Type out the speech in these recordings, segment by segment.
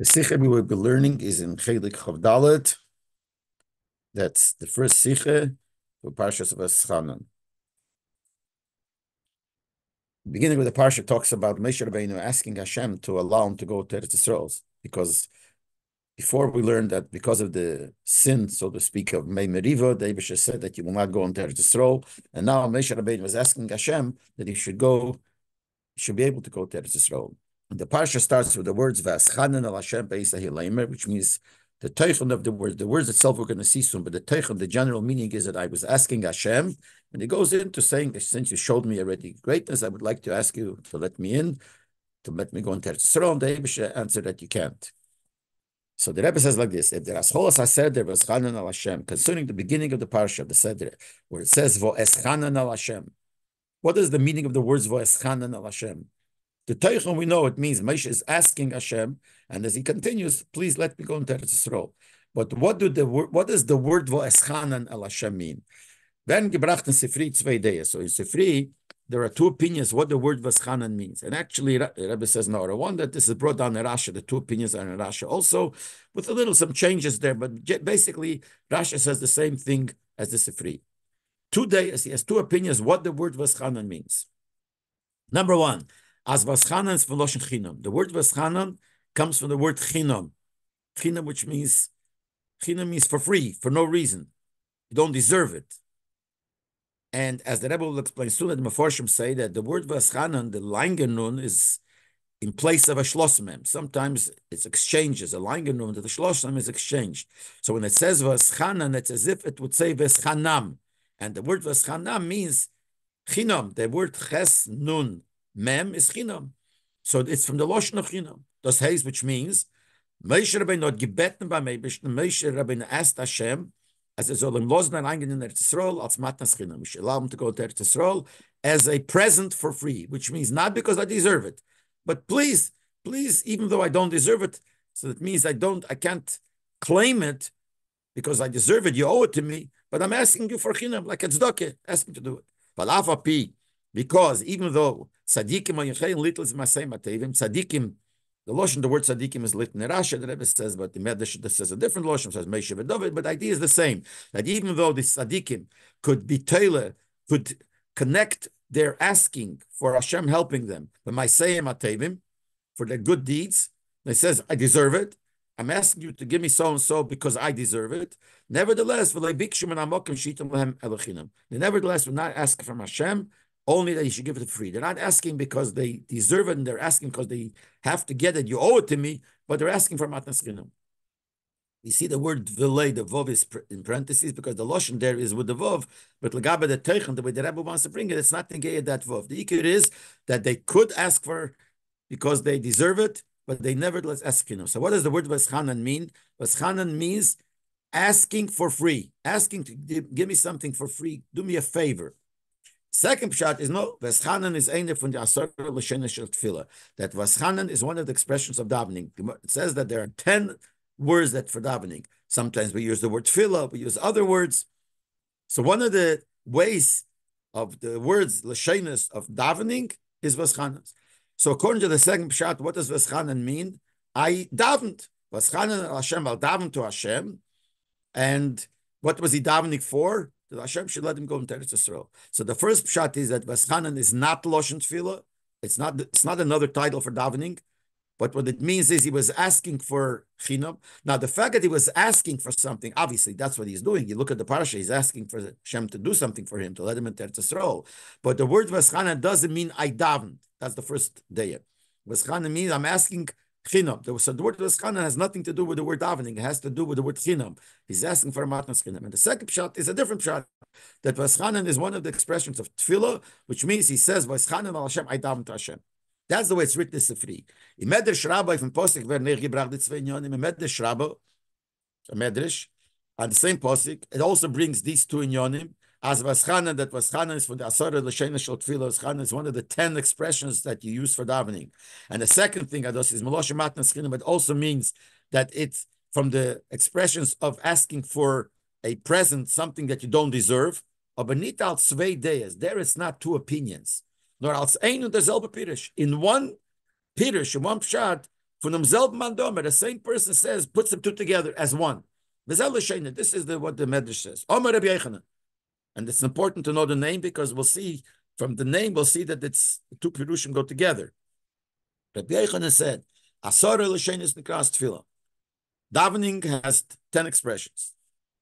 The Sikha we will be learning is in Chelik Chavdalet. That's the first Sikha for Parshas Vaschanan. Beginning with the Parsha talks about Moshe Rabbeinu asking Hashem to allow him to go to Eretz Yisrael because before we learned that because of the sin, so to speak, of Mei Meriva, the Abisha said that you will not go into Eretz Yisrael, and now Moshe Rabbeinu was asking Hashem that he should go, he should be able to go to Eretz Yisrael. The parsha starts with the words "Vaschanan al Hashem which means the teichon of the words. The words itself we're going to see soon, but the teichon, the general meaning is that I was asking Hashem, and it goes into saying, since you showed me already greatness, I would like to ask you to let me in, to let me go into Eretz Yisrael. The Abisha answered that you can't. So the Rebbe says like this: If there is cholas there was chanan al Hashem concerning the beginning of the parsha, the seder, where it says vo eschanan al Hashem. What is the meaning of the words vo eschanan al Hashem? The Teichon, we know it means Moshe is asking Hashem, and as he continues, please let me go into Eretz Yisrael. But what do the what does the word Vo'eschanan al Hashem mean? Then gebracht in Sifri zwei Deya. So in Sifri, there are two opinions what the word Vaschanan means. And actually, Rebbe says no. The one that this is brought down in Rashi, the two opinions are in Rashi also, with a little some changes there. But basically, Rashi says the same thing as the Sifri. Two days, he has two opinions what the word Vaschanan means. Number one, as vaschanan is veloshin chinam. The word vaschanan comes from the word chinam. Chinam, which means chinam means for free, for no reason. You don't deserve it. And as the Rebbe will explain soon, the Meforshim say that the word vaschanan, the langenun, is in place of a schlossmem. Sometimes it's exchanges. A langenun to the schlossmem is exchanged. So when it says vaschanan, it's as if it would say vaschanam. And the word vaschanam means chinam. The word ches nun Mem is chinam. So it's from the Lashon of chinam. Das heißt, which means, Moshe Rabbeinu hat gebeten bei Meibisch, Moshe Rabbeinu asked Hashem, as er soll im Losen eingehen in Eretz Yisrael, als Matnas chinam. Should allow him to go to Eretz Yisrael as a present for free, which means not because I deserve it, but please, please, even though I don't deserve it, so that means I don't, I can't claim it because I deserve it, you owe it to me, but I'm asking you for chinam, like it's doke, asking to do it. Falafa pi, because even though tzaddikim are yechein little is masay matevim, tzaddikim, the lotion, the word tzaddikim is lit in Rashi, the Rebbe says, but the Medrash says a different lotion, says Meishav and David, but the idea is the same, that even though the tzaddikim could be Taylor, could connect their asking for Hashem helping them, but Maisayim Atevim, for their good deeds, they says, I deserve it, I'm asking you to give me so and so because I deserve it. Nevertheless, they nevertheless, we're not asking from Hashem only that you should give it free. They're not asking because they deserve it, and they're asking because they have to get it. You owe it to me, but they're asking for matnas chinam. See the word vilay, the vov is in parentheses because the lotion there is with the vov, but legabe the teichen, the way the Rebbe wants to bring it, it's not negated that vov. The ikir is that they could ask for because they deserve it, but they nevertheless ask chinam. So what does the word vaschanan mean? Vaschanan means asking for free, asking to give me something for free, do me a favor. Second pshat is no, Veschanan is eine von der Asar L'Shena Shel Tefillah. That Veschanan is one of the expressions of davening. It says that there are 10 words that for davening. Sometimes we use the word tefillah, we use other words. So one of the ways of the words L'Shenas of davening is Veschanan. So according to the second pshat, what does Veschanan mean? I davened. Veschanan Hashem, I'll daven to Hashem. And what was he davening for? That Hashem should let him go into Eretz Yisrael. So the first pshat is that Vaschanan is not Loshen Tefillah. It's not, it's not another title for davening. But what it means is he was asking for chinam. Now, the fact that he was asking for something, obviously, that's what he's doing. You look at the parasha, he's asking for Hashem to do something for him, to let him Eretz Yisrael. But the word Vaschanan doesn't mean I davened. That's the first day. Vaschanan means I'm asking Chinam. So the word Chanan has nothing to do with the word davening. It has to do with the word chinam. He's asking for a matnas chinam. And the second shot is a different shot. That Vaschanan is one of the expressions of tefillah, which means he says, Vaschanan al Hashem, I daven to Hashem. That's the way it's written in Sifri. In Medrash Rabbah, if in Posik, where Nech gebracht die zwei Inyonim, in Medrash Rabbah, a Medrash, on the same Posik, it also brings these two Inyonim, as Vaschanan, that Vaschanan is for the Asara L'Shena Shel Tefillah. Vaschanan is one of the ten expressions that you use for davening. And the second thing, Ados, is Melosh Matnas Chinim, but also means that it's from the expressions of asking for a present, something that you don't deserve. Aber nicht als zwei. There it's not two opinions. Nor als ein und derselbe Pirish. In one Pirish, in one Pshat, From demselben Mandomer, the same person says, puts them two together as one. This is the, what the Medrash says. Omer Rabbi Yochanan. And it's important to know the name because we'll see from the name, we'll see that it's two Pirushim go together. Rabbi Yochanan said, Asara L'Shein is Nikras Tefillah. Davening has 10 expressions,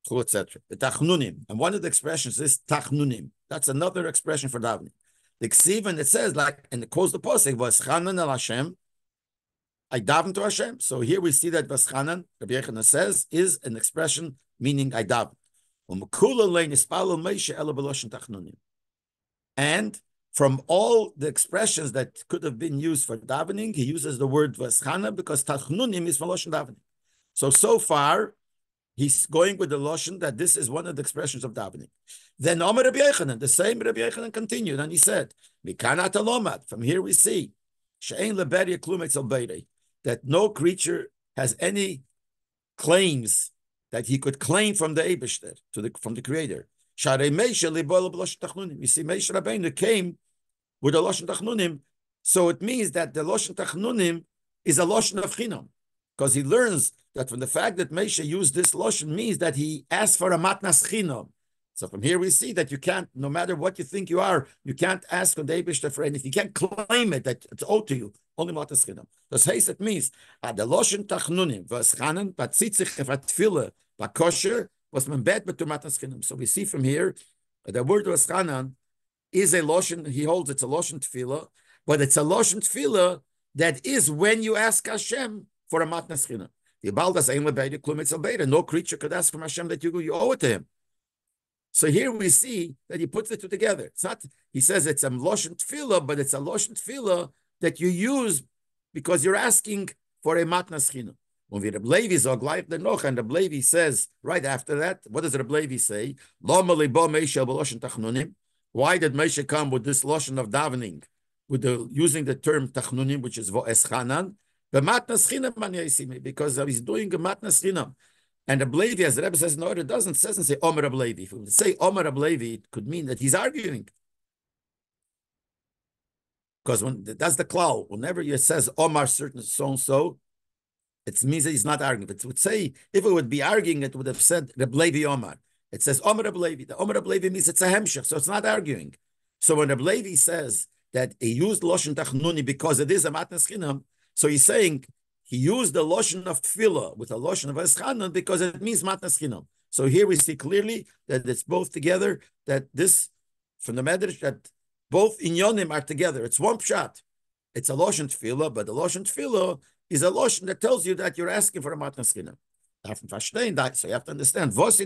etc. Tachnunim. And one of the expressions is Tachnunim. That's another expression for davening. The Ksiv, it says, like, and it quotes the Pasuk, was Chanan al Hashem, I daven to Hashem. So here we see that Vaschanan, Rabbi Yochanan says, is an expression meaning I daven. And from all the expressions that could have been used for davening, he uses the word Vaschana because Tachnunim is from Loshen davening. So, so far, he's going with the Loshen that this is one of the expressions of davening. Then Omer Rabbi Yochanan, the same Rabbi Yochanan continued, and he said, "Mikana talomat." From here we see, She'ein leberia klumetz that no creature has any claims that he could claim from the Eibishter, to the from the Creator. You see, Meish Rabbeinu came with a Loshen Tachnunim, so it means that the Loshen Tachnunim is a Loshen of Chinam, because he learns that from the fact that Moshe used this Loshen means that he asked for a Matnas Chinam. So from here we see that you can't, no matter what you think you are, you can't ask on the Eibishter for anything. You can't claim it that it's owed to you. Only Matas Chinam. Das heißt, it means, at the Loshen Tachnunim, was Chanan, Batzitzich, Evatfille, Bakosher, was man bet mit Matas Chinam. So we see from here, the word was Chanan is a Loshen, he holds it's a Loshen Tefillah, but it's a Loshen Tefillah that is when you ask Hashem for a Matnas Chinam. The Baldas Ein Lebeide Klumitz No creature could ask from Hashem that you, you owe it to him. So here we see that he puts the two together. It's not, he says it's a Loshen Tefillah, but it's a Loshen Tefillah that you use because you're asking for a Matnas Chinam. When we Levi zog like the Noch, and the Levi says right after that, what does the Levi say? Why did Moshe come with this lotion of davening, with the using the term tachnunim, which is vo'eschanan? The matnas chinam because he's doing a matnas chinam. And the Levi, as the Rebbe says, no, it doesn't. It doesn't say Omer Levi. If would say Omer Levi, it could mean that he's arguing. Because when that's the cloud, whenever it says Omar certain so and so, it means that he's not arguing. It would say, if it would be arguing, it would have said Reb Levi Omar. It says Omar Reb Levi. The Omar Reb Levi means it's a hemshech, so it's not arguing. So when Reb Levi says that he used Loshen Tachnuni because it is a matnas chinam, so he's saying he used the lotion of tefillah with a lotion of eschanan because it means matnas chinam. So here we see clearly that it's both together. That this from the medrash that both inyonim are together. It's one pshat. It's a lotion tefillah, but the lotion tefillah is a lotion that tells you that you're asking for a matnas chinam. So you have to understand. What's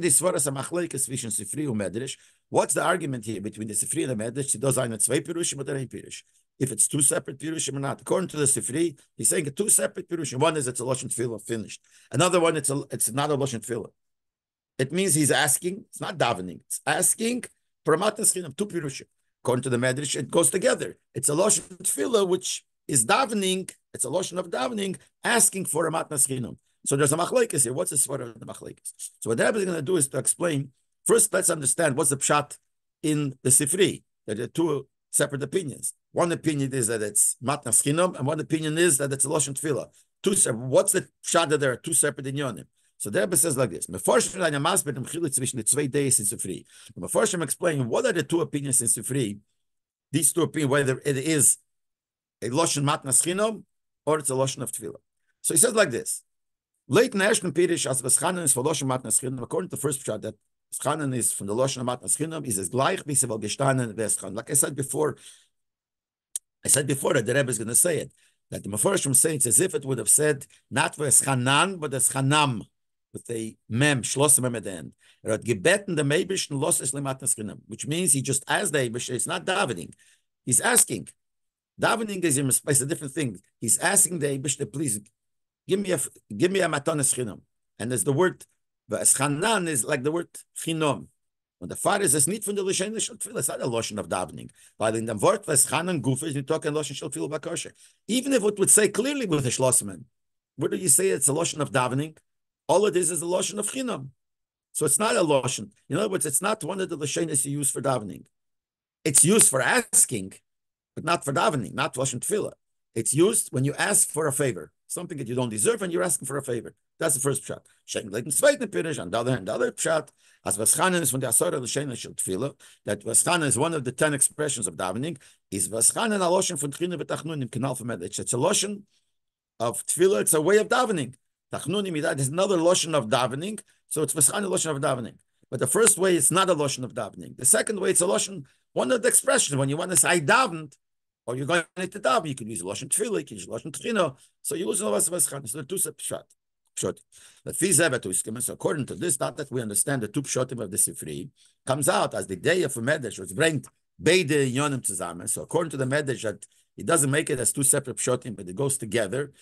the argument here between the Sifri and the Medrash? If it's two separate pirushim or not. According to the Sifri, he's saying two separate pirushim. One is it's a lashon tefillah finished. Another one it's a it's not a lashon tefillah. It means he's asking. It's not davening. It's asking for a matnas two pirushim. According to the Medrash, it goes together. It's a lashon tefillah which is davening. It's a lashon of davening, asking for a matnas So there's a machlekes here. What's the sort of the machlekes? So what the Rebbe is going to do is to explain. First, let's understand what's the pshat in the Sifri. There are two separate opinions. One opinion is that it's matnas chinam, and one opinion is that it's a lashon tefillah. Two. What's the shot that there are two separate inyonim? So the Rebbe says like this: Mefarshim eine masbet im chilit zwischen the zwei days in Sifri. Mefarshim explain what are the two opinions in Sifri. These two opinions, whether it is a lashon matnas chinam or it's a lashon of tefillah. So he says like this: Late Nashon Pirish as Veschanan is for lashon matnas chinam. According to the first shot that Schanan is from the Lashon Matnas Chinam, is as gleich sie wohl Veschan. Like I said before, I said before that the Rebbe is going to say it, that the Mefarshim say it's as if it would have said not Veschanan, but Eschanam, with a mem, schloss mem at the end. Er hat gebeten the Meibischen los es lematnas chinam, which means he just asked the Eibish, it's not davening. He's asking. Davening is, is a different thing. He's asking the Eibish, please give me a give me a matanas chinam. And there's the word V'eschanan is like the word chinom. When the father says need from the Lishen Shel Tefillah, it's not a lotion of davening. But in the word Veschanan Gufis, you talk in lotion Shel Bakosher. Even if it would say clearly with Schlossman, what do you say it's a lotion of davening? All it is is a lotion of chinom. So it's not a lotion. In other words, it's not one of the Lishenis you use for davening. It's used for asking, but not for davening, not lotion tefillah. It's used when you ask for a favor. something that you don't deserve, and you're asking for a favor. That's the first pshat. Shem leiten zweiten pirish. On the other hand, the other pshat, as vaschanan is from the asara l'shein shel tefillah, that vaschanan is one of the ten expressions of davening, is vaschanan aloshin from tchina v'tachnunim kenal from It's a lotion of tefillah, it's a way of davening. Tachnunim, that is another lotion of davening, so it's vaschanan lotion of davening. But the first way, it's not a lotion of davening. The second way, it's a lotion, one of the expressions. When you want to say I davened, or you're going to daven, you can use lotion tefillah, you can use lotion tefillah. So you use the vaschanan. So the two pshat. Pshot. So according to this, not that we understand the two pshotim of the Sifri, comes out as the day of a medrash, which brings beide yonim zusammen. So according to the medrash, that it doesn't make it as two separate pshotim, but it goes together.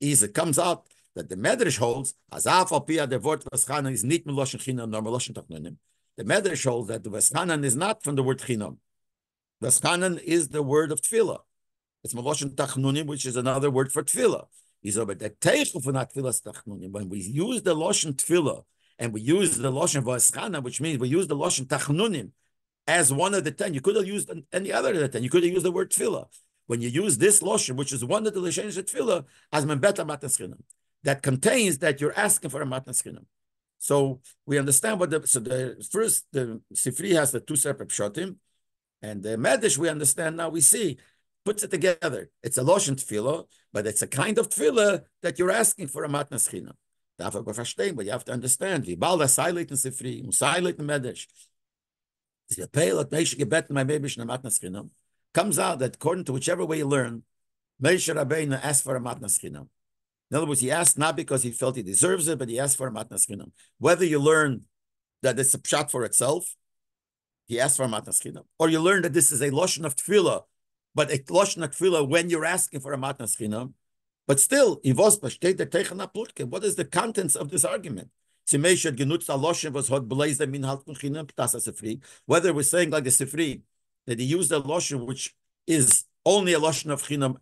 Is it comes out that the Medrash holds, as Afal the word Vaschanan is not Meloshin Chinam, nor Meloshin Tachnunim. The Medrash holds that the Vaschanan is not from the word Chinam. Vaschanan is the word of Tefillah. It's Meloshin Tachnunim, which is another word for Tefillah. He's over the Teichel for not Tefillah Tachnunim. When we use the Loshin Tefillah, and we use the Loshin Vaschanan, which means we use the Loshin Tachnunim as one of the ten. You could have used any other of the ten. You could have used the word Tefillah. When you use this Loshin, which is one of the Lishanis Tefillah, as Membeta Mataschinam that contains that you're asking for a matnas chinam. So we understand what the so the first the Sifri has the two separate pshatim, and the Medish we understand now we see puts it together. It's a lotion tefillah, but it's a kind of tefillah that you're asking for a matnas chinam. But you have to understand. Wie bald das Heilig in Sifri, Heilig in Medish. Comes out that according to whichever way you learn, Meish Rabbeinu asked for a matnas chinam. In other words, he asked not because he felt he deserves it, but he asked for a matnas chinam. Whether you learn that it's a pshat for itself, he asked for a matnas chinam, or you learn that this is a lotion of tefillah, but a lotion of tefillah when you're asking for a matnas chinam. But still, what is the contents of this argument? Whether we're saying like the Sifri, that he used a lotion which is only a lotion of chinam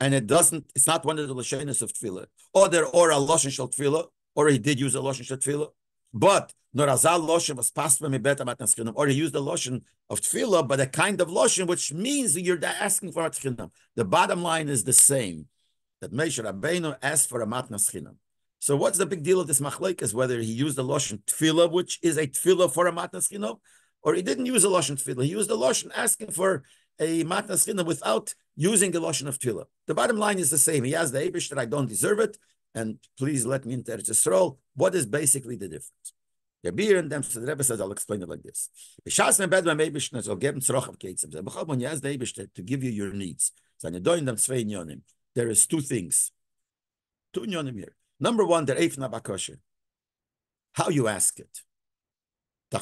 and it doesn't, it's not one of the Lashonis of Tefillah. Or there, or a Lashon Shal Tefillah, or he did use a Lashon Shal Tefillah. But Norazal Lashon was passed by Mibeta Matnaskinim, or he used the Lashon of Tefillah, but a kind of Lashon, which means you're asking for a Tchinim. The bottom line is the same, that Moshe Rabbeinu asked for a Matnaskinim. So what's the big deal of this machlek is whether he used the Lashon Tefillah, which is a Tefillah for a Matnaskinim, or he didn't use a Lashon Tefillah. He used the Lashon asking for a matnas Matnaskinim without using the Lashon of Tefillah. The bottom line is the same. He has the Abish that I don't deserve it, and please let me into Eretz Yisrael. What is basically the difference? The beer and them, so the Rebbe says, I'll explain it like this. When you ask the Abish to give you your needs, there is two things. Two inyonim here. Number one, the eifna bakosher. How you ask it. The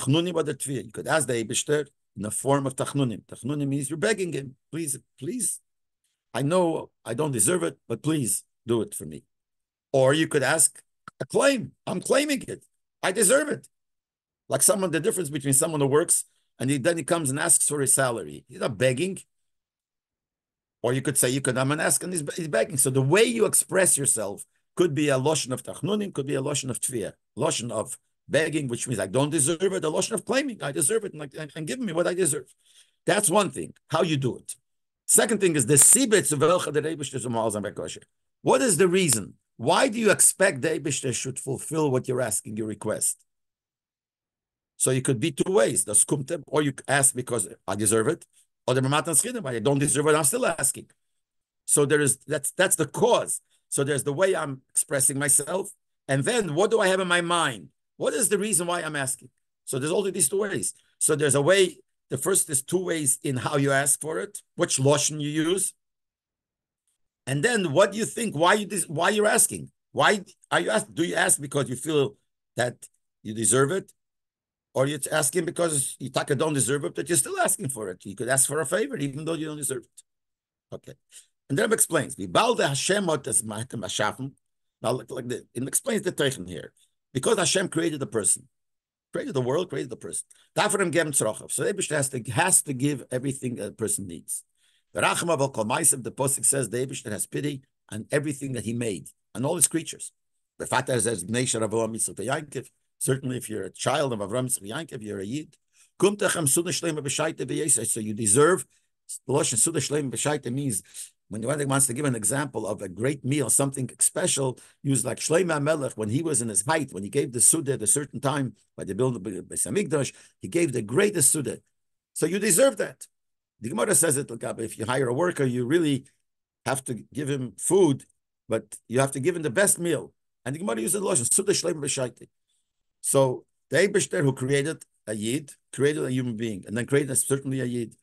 You could ask the Abishter in the form of tachnunim. Tachnunim means you're begging him, please, please I know I don't deserve it, but please do it for me. Or you could ask a claim. I'm claiming it. I deserve it. Like someone, the difference between someone who works and he, then he comes and asks for his salary. He's not begging. Or you could say, you could, I'm an ask and he's, he's begging. So the way you express yourself could be a lotion of tachnunim, could be a lotion of tviyah, lotion of begging, which means I don't deserve it, the lotion of claiming I deserve it and, like, and give me what I deserve. That's one thing, how you do it. Second thing is the sibitz of the What is the reason? Why do you expect the Eibishter should fulfill what you're asking, your request? So you could be two ways, the skumtem, or you ask because I deserve it, or the mamatan schinim, I don't deserve it, I'm still asking. So there is that's that's the cause. So there's the way I'm expressing myself, and then what do I have in my mind? What is the reason why I'm asking? So there's only these two ways. So there's a way the first is two ways in how you ask for it, which lotion you use, and then what do you think? Why you why you're asking? Why are you asking? Do you ask because you feel that you deserve it, or you're asking because you don't deserve it, but you're still asking for it? You could ask for a favor even though you don't deserve it. Okay, and then it explains. Now, look like the, it explains the Teichen here. Because Hashem created the person, created the world, created the person. Dafarim gem. So Eibush has to has to give everything a person needs. The Racham of Kol the Pasuk says the Eibush has pity on everything that he made, on all his creatures. The Fatah says, Neisha Avram Yitzchak Yankiv. Certainly, if you're a child of Avram Yankiv, you're a Yid. So you deserve, the means when the wants to give an example of a great meal, something special, use like Shlomo Melech when he was in his height, when he gave the Suda at a certain time by the building of Beis he gave the greatest Suda. So you deserve that. The Gemara says it, if you hire a worker, you really have to give him food, but you have to give him the best meal. And the Gemara uses the lotion, Suda Shlomo B'Shaiti. So the Eibishter who created a Yid, created a human being, and then created a, certainly a Yid,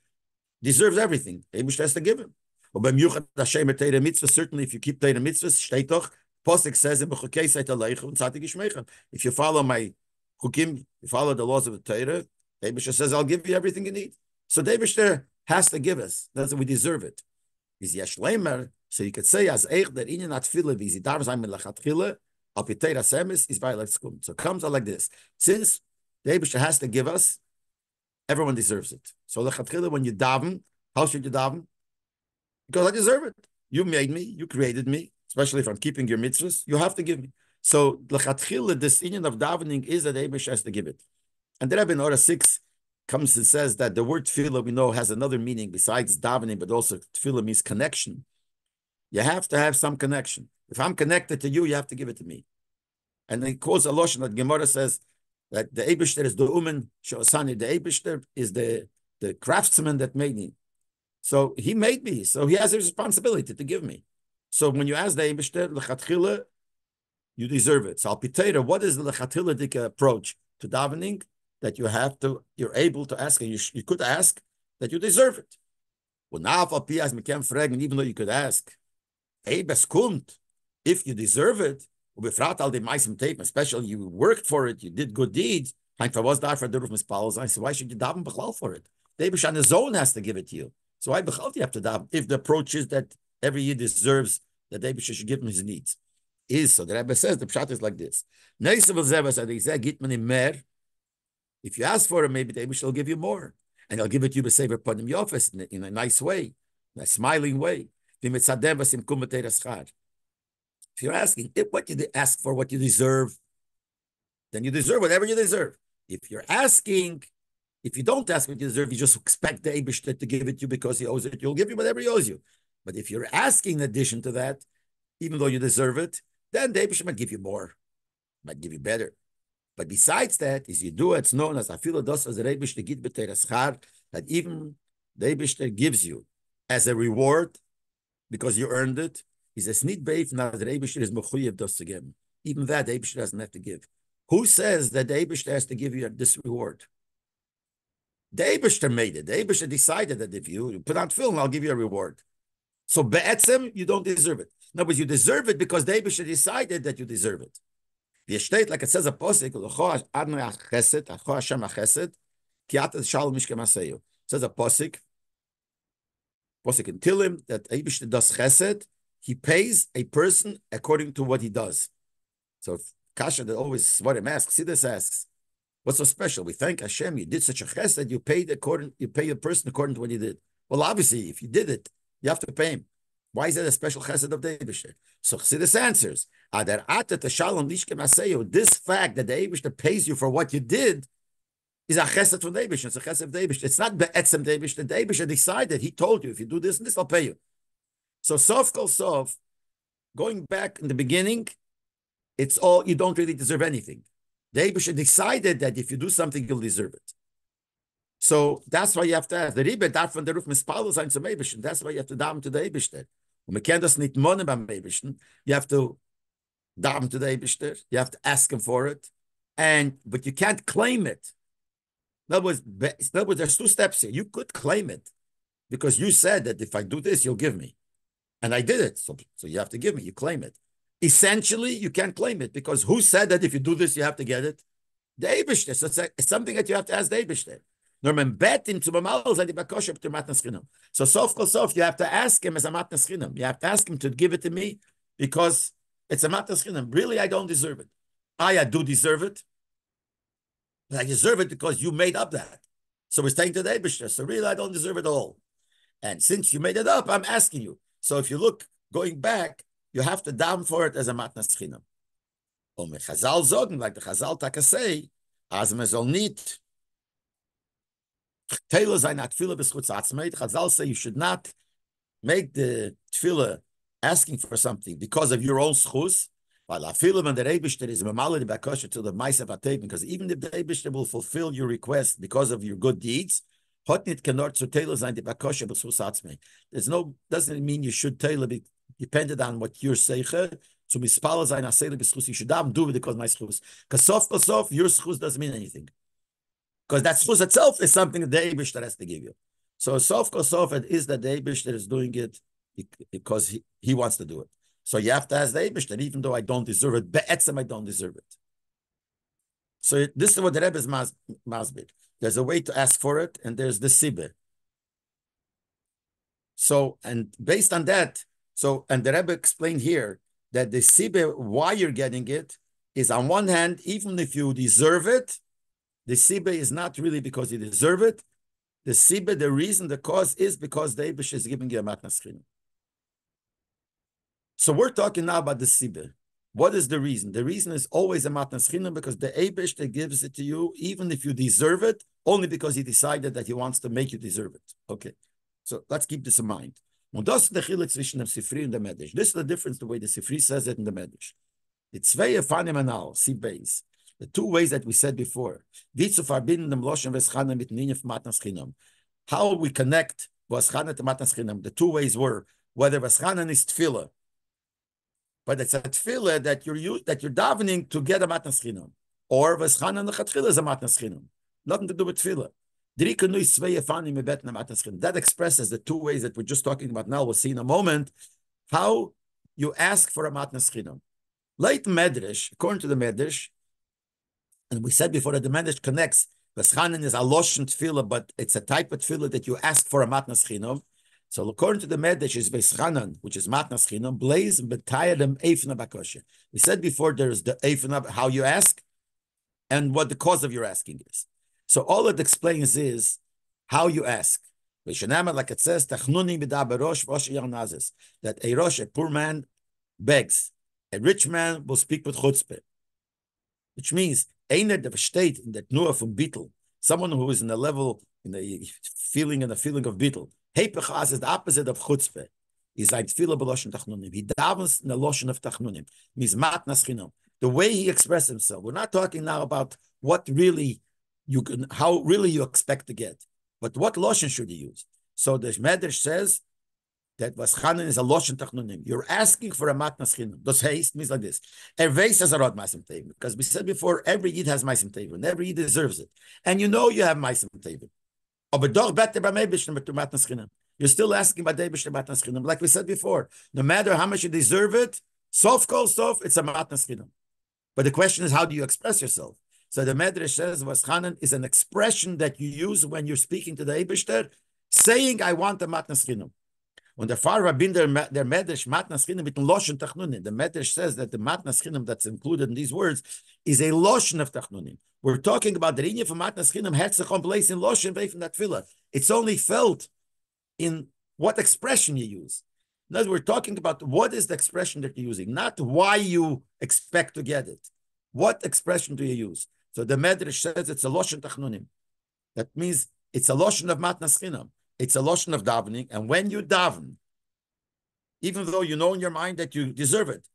deserves everything. Eibishter has to give him. Certainly if you keep Teire mitzvahs, steht doch, Posik says in Bechukei Seit Aleich und Tzati Gishmecha. If you follow my chukim, you follow the laws of the Torah, Eibishter says, I'll give you everything you need. So Eibishter has to give us. That's what we deserve it. Is yesh lemer, so you could say, as eich der inyan atfile, wie sie darf sein mit lachatchile, al pitera semis, is by skum. So it comes out like this. Since Eibishter has to give us, everyone deserves it. So lachatchile, when you daven, how should you daven? Because I deserve it. You made me, you created me, especially if I'm keeping your mitzvahs, you have to give me. So the this union of davening is that Abish has to give it. And the Rebbe in Orah 6 comes and says that the word tefillah we know has another meaning besides davening, but also tefillah means connection. You have to have some connection. If I'm connected to you, you have to give it to me. And then he calls a lotion that Gemara says that the Abishter is the Uman Shosani. The Abishter is the, the craftsman that made me. So he made me. So he has a responsibility to give me. So when you ask the Eibishter, lechatchila, you deserve it. So Alpitera, what is the lechatchiladik approach to davening that you have to, you're able to ask, and you, you could ask that you deserve it. Now even though you could ask, if you deserve it, especially you worked for it, you did good deeds, I said, why should you daven for it? The Eibesh on his own has to give it to you. So I have to if the approach is that every year deserves that the Rebbe should give him his needs. Is so the Rebbe says the pshat is like this. If you ask for it, maybe the will give you more, and he'll give it to you b'sever panim yofes in, in a nice way, in a smiling way. If you're asking if what you ask for, what you deserve, then you deserve whatever you deserve. If you're asking if you don't ask what you deserve, you just expect the Abishter to give it to you because he owes it. You'll give you whatever he owes you. But if you're asking in addition to that, even though you deserve it, then the Abishter might give you more, might give you better. But besides that, is you do it's known as Afilo dos as Abishter git b'tereschar, that even the Abishter gives you as a reward because you earned it. He says, "Need beif now the Abishter is mechuyev dos to give. Even that the Abishter doesn't have to give. Who says that the Abishter has to give you this reward? The Abishter made it. The Abishter decided that if you put on film, I'll give you a reward. So be'etzem, you don't deserve it. Other words, you deserve it because the Abishter decided that you deserve it. The state, like it says a posik, chesed, shalom says a posik, posik in Tilim, that Abishter does chesed, he pays a person according to what he does. So Kasha that always Svarim asks, see this asks, What's so special? We thank Hashem. You did such a chesed. You paid according. You pay the person according to what he did. Well, obviously, if you did it, you have to pay him. Why is that a special chesed of the Eibushter? So Chassidus answers: This fact that the Eibushter pays you for what you did is a chesed from the Eibushter. It's a chesed of the Eibushter. It's not be'etzem the Eibushter. The Eibushter decided. He told you if you do this and this, I'll pay you. So sof kol sof, going back in the beginning, it's all you don't really deserve anything. The Abisha decided that if you do something, you'll deserve it. So that's why you have to ask. The Rebbe darf von der Ruf mispalo sein zum Eibischen. That's why you have to daven to the Eibishter. Und man kann das nicht monnen. You have to daven to the Eibishter. You have to ask him for it. And, but you can't claim it. That was, that was, there's two steps here. You could claim it because you said that if I do this, you'll give me. And I did it. So, so you have to give me. You claim it. Essentially, you can't claim it because who said that if you do this, you have to get it? The Eibishter. So it's, a, it's something that you have to ask the Matnas So sof kol sof, you have to ask him as a Matnas You have to ask him to give it to me because it's a Matnas Really, I don't deserve it. I, I do deserve it. But I deserve it because you made up that. So we're saying to the Eibishter. So really, I don't deserve it all. And since you made it up, I'm asking you. So if you look going back, you have to down for it as a matnas chinam. Und Chazal sagen, like the Chazal taka say, as man soll nicht Taylor sein at bis kurz atzmeit, Chazal say you should not make the tefillah asking for something because of your own schus, while afilim and the Rebishter is mamalid bakosha to the Maisa because even if the Rebishter will fulfill your request because of your good deeds, hotnit cannot so tailor sein die bakosha b'schus There's no doesn't mean you should tailor be dependent on what you're seicher to mispala sein asele b'schus. You should have do it because my schus. Because sof sof your schus doesn't mean anything. Because that schus itself is something that the Rebishter has to give you. So sof sof it is that the Rebishter that is doing it because he, he wants to do it. So you have to ask the Abish that even though I don't deserve it, be'etzem I don't deserve it. So this is what the Rebbe is mas, masbid. There's a way to ask for it, and there's the sibbe. So, and based on that, so, and the Rebbe explained here that the sibbe, why you're getting it, is on one hand, even if you deserve it, the sibbe is not really because you deserve it. The sibbe, the reason, the cause is because the Abish is giving you a matnas so we're talking now about the Sibir. What is the reason? The reason is always a matnas chinam because the Abish that gives it to you, even if you deserve it, only because he decided that he wants to make you deserve it. Okay, so let's keep this in mind. This is the difference the way the Sifri says it in the. It's very funny manal, see base. The two ways that we said before. How we connect Veschana to Matnas Chinam. the two ways were whether Vaschanan is tefillah, but it's a tefillah that you're that you're davening to get a matnas chinam, or v'schana nechatchila is a matnas chinam. Nothing to do with tefillah. That expresses the two ways that we're just talking about now. We'll see in a moment how you ask for a matnas chinam. Late medrash, according to the medrash, and we said before that the medrash connects. Veschanin is a loshen tefillah, but it's a type of tefillah that you ask for a matnas chinam. So according to the Medrash is Veschanan, which is Matnas Chinam, blaze betayadem eifna bakosha. We said before there's the eifna, how you ask, and what the cause of your asking is. So all it explains is how you ask. Like it says, that a rosh, a poor man, begs. A rich man will speak with chutzpah. Which means, einer der versteht in der Tnua from Bittul, someone who is in the level, in the feeling and the feeling of Bittul, Hepechas is the opposite of chutzpah. He's like tefillah b'loshen tachnunim. He davens in the loshen of tachnunim. Mizmat naschinam. The way he expresses himself. We're not talking now about what really you can, how really you expect to get, but what lotion should you use? So the Medrash says that Vaschanan is a lotion tachnunim. You're asking for a matnas chinam. Does haste means like this. Every has a rod maisim tevin. Because we said before, every yid has maisim tevin. Every yid deserves it. And you know you have maisim tevin. You're still asking about Debish Matnas Chinam. Like we said before, no matter how much you deserve it, sof kol sof, it's a Matnas Chinam. But the question is, how do you express yourself? So the Medrash says, Vaschanan is an expression that you use when you're speaking to the Eibishter, saying, I want a Matnas Chinam. Und der Pfarrer der, their Medrash Matnas Chinam mit Loschen Tachnunin. The Medrash says that the Matnas Chinam that's included in these words is a Loschen of Tachnunin. We're talking about the Rinya from Matnas has a place in Loschen from that filler. It's only felt in what expression you use. In we're talking about what is the expression that you're using, not why you expect to get it. What expression do you use? So the Medrash says it's a Loschen Tachnunim. That means it's a Loschen of Matnas Chinam. It's a lotion of davening, and when you daven, even though you know in your mind that you deserve it,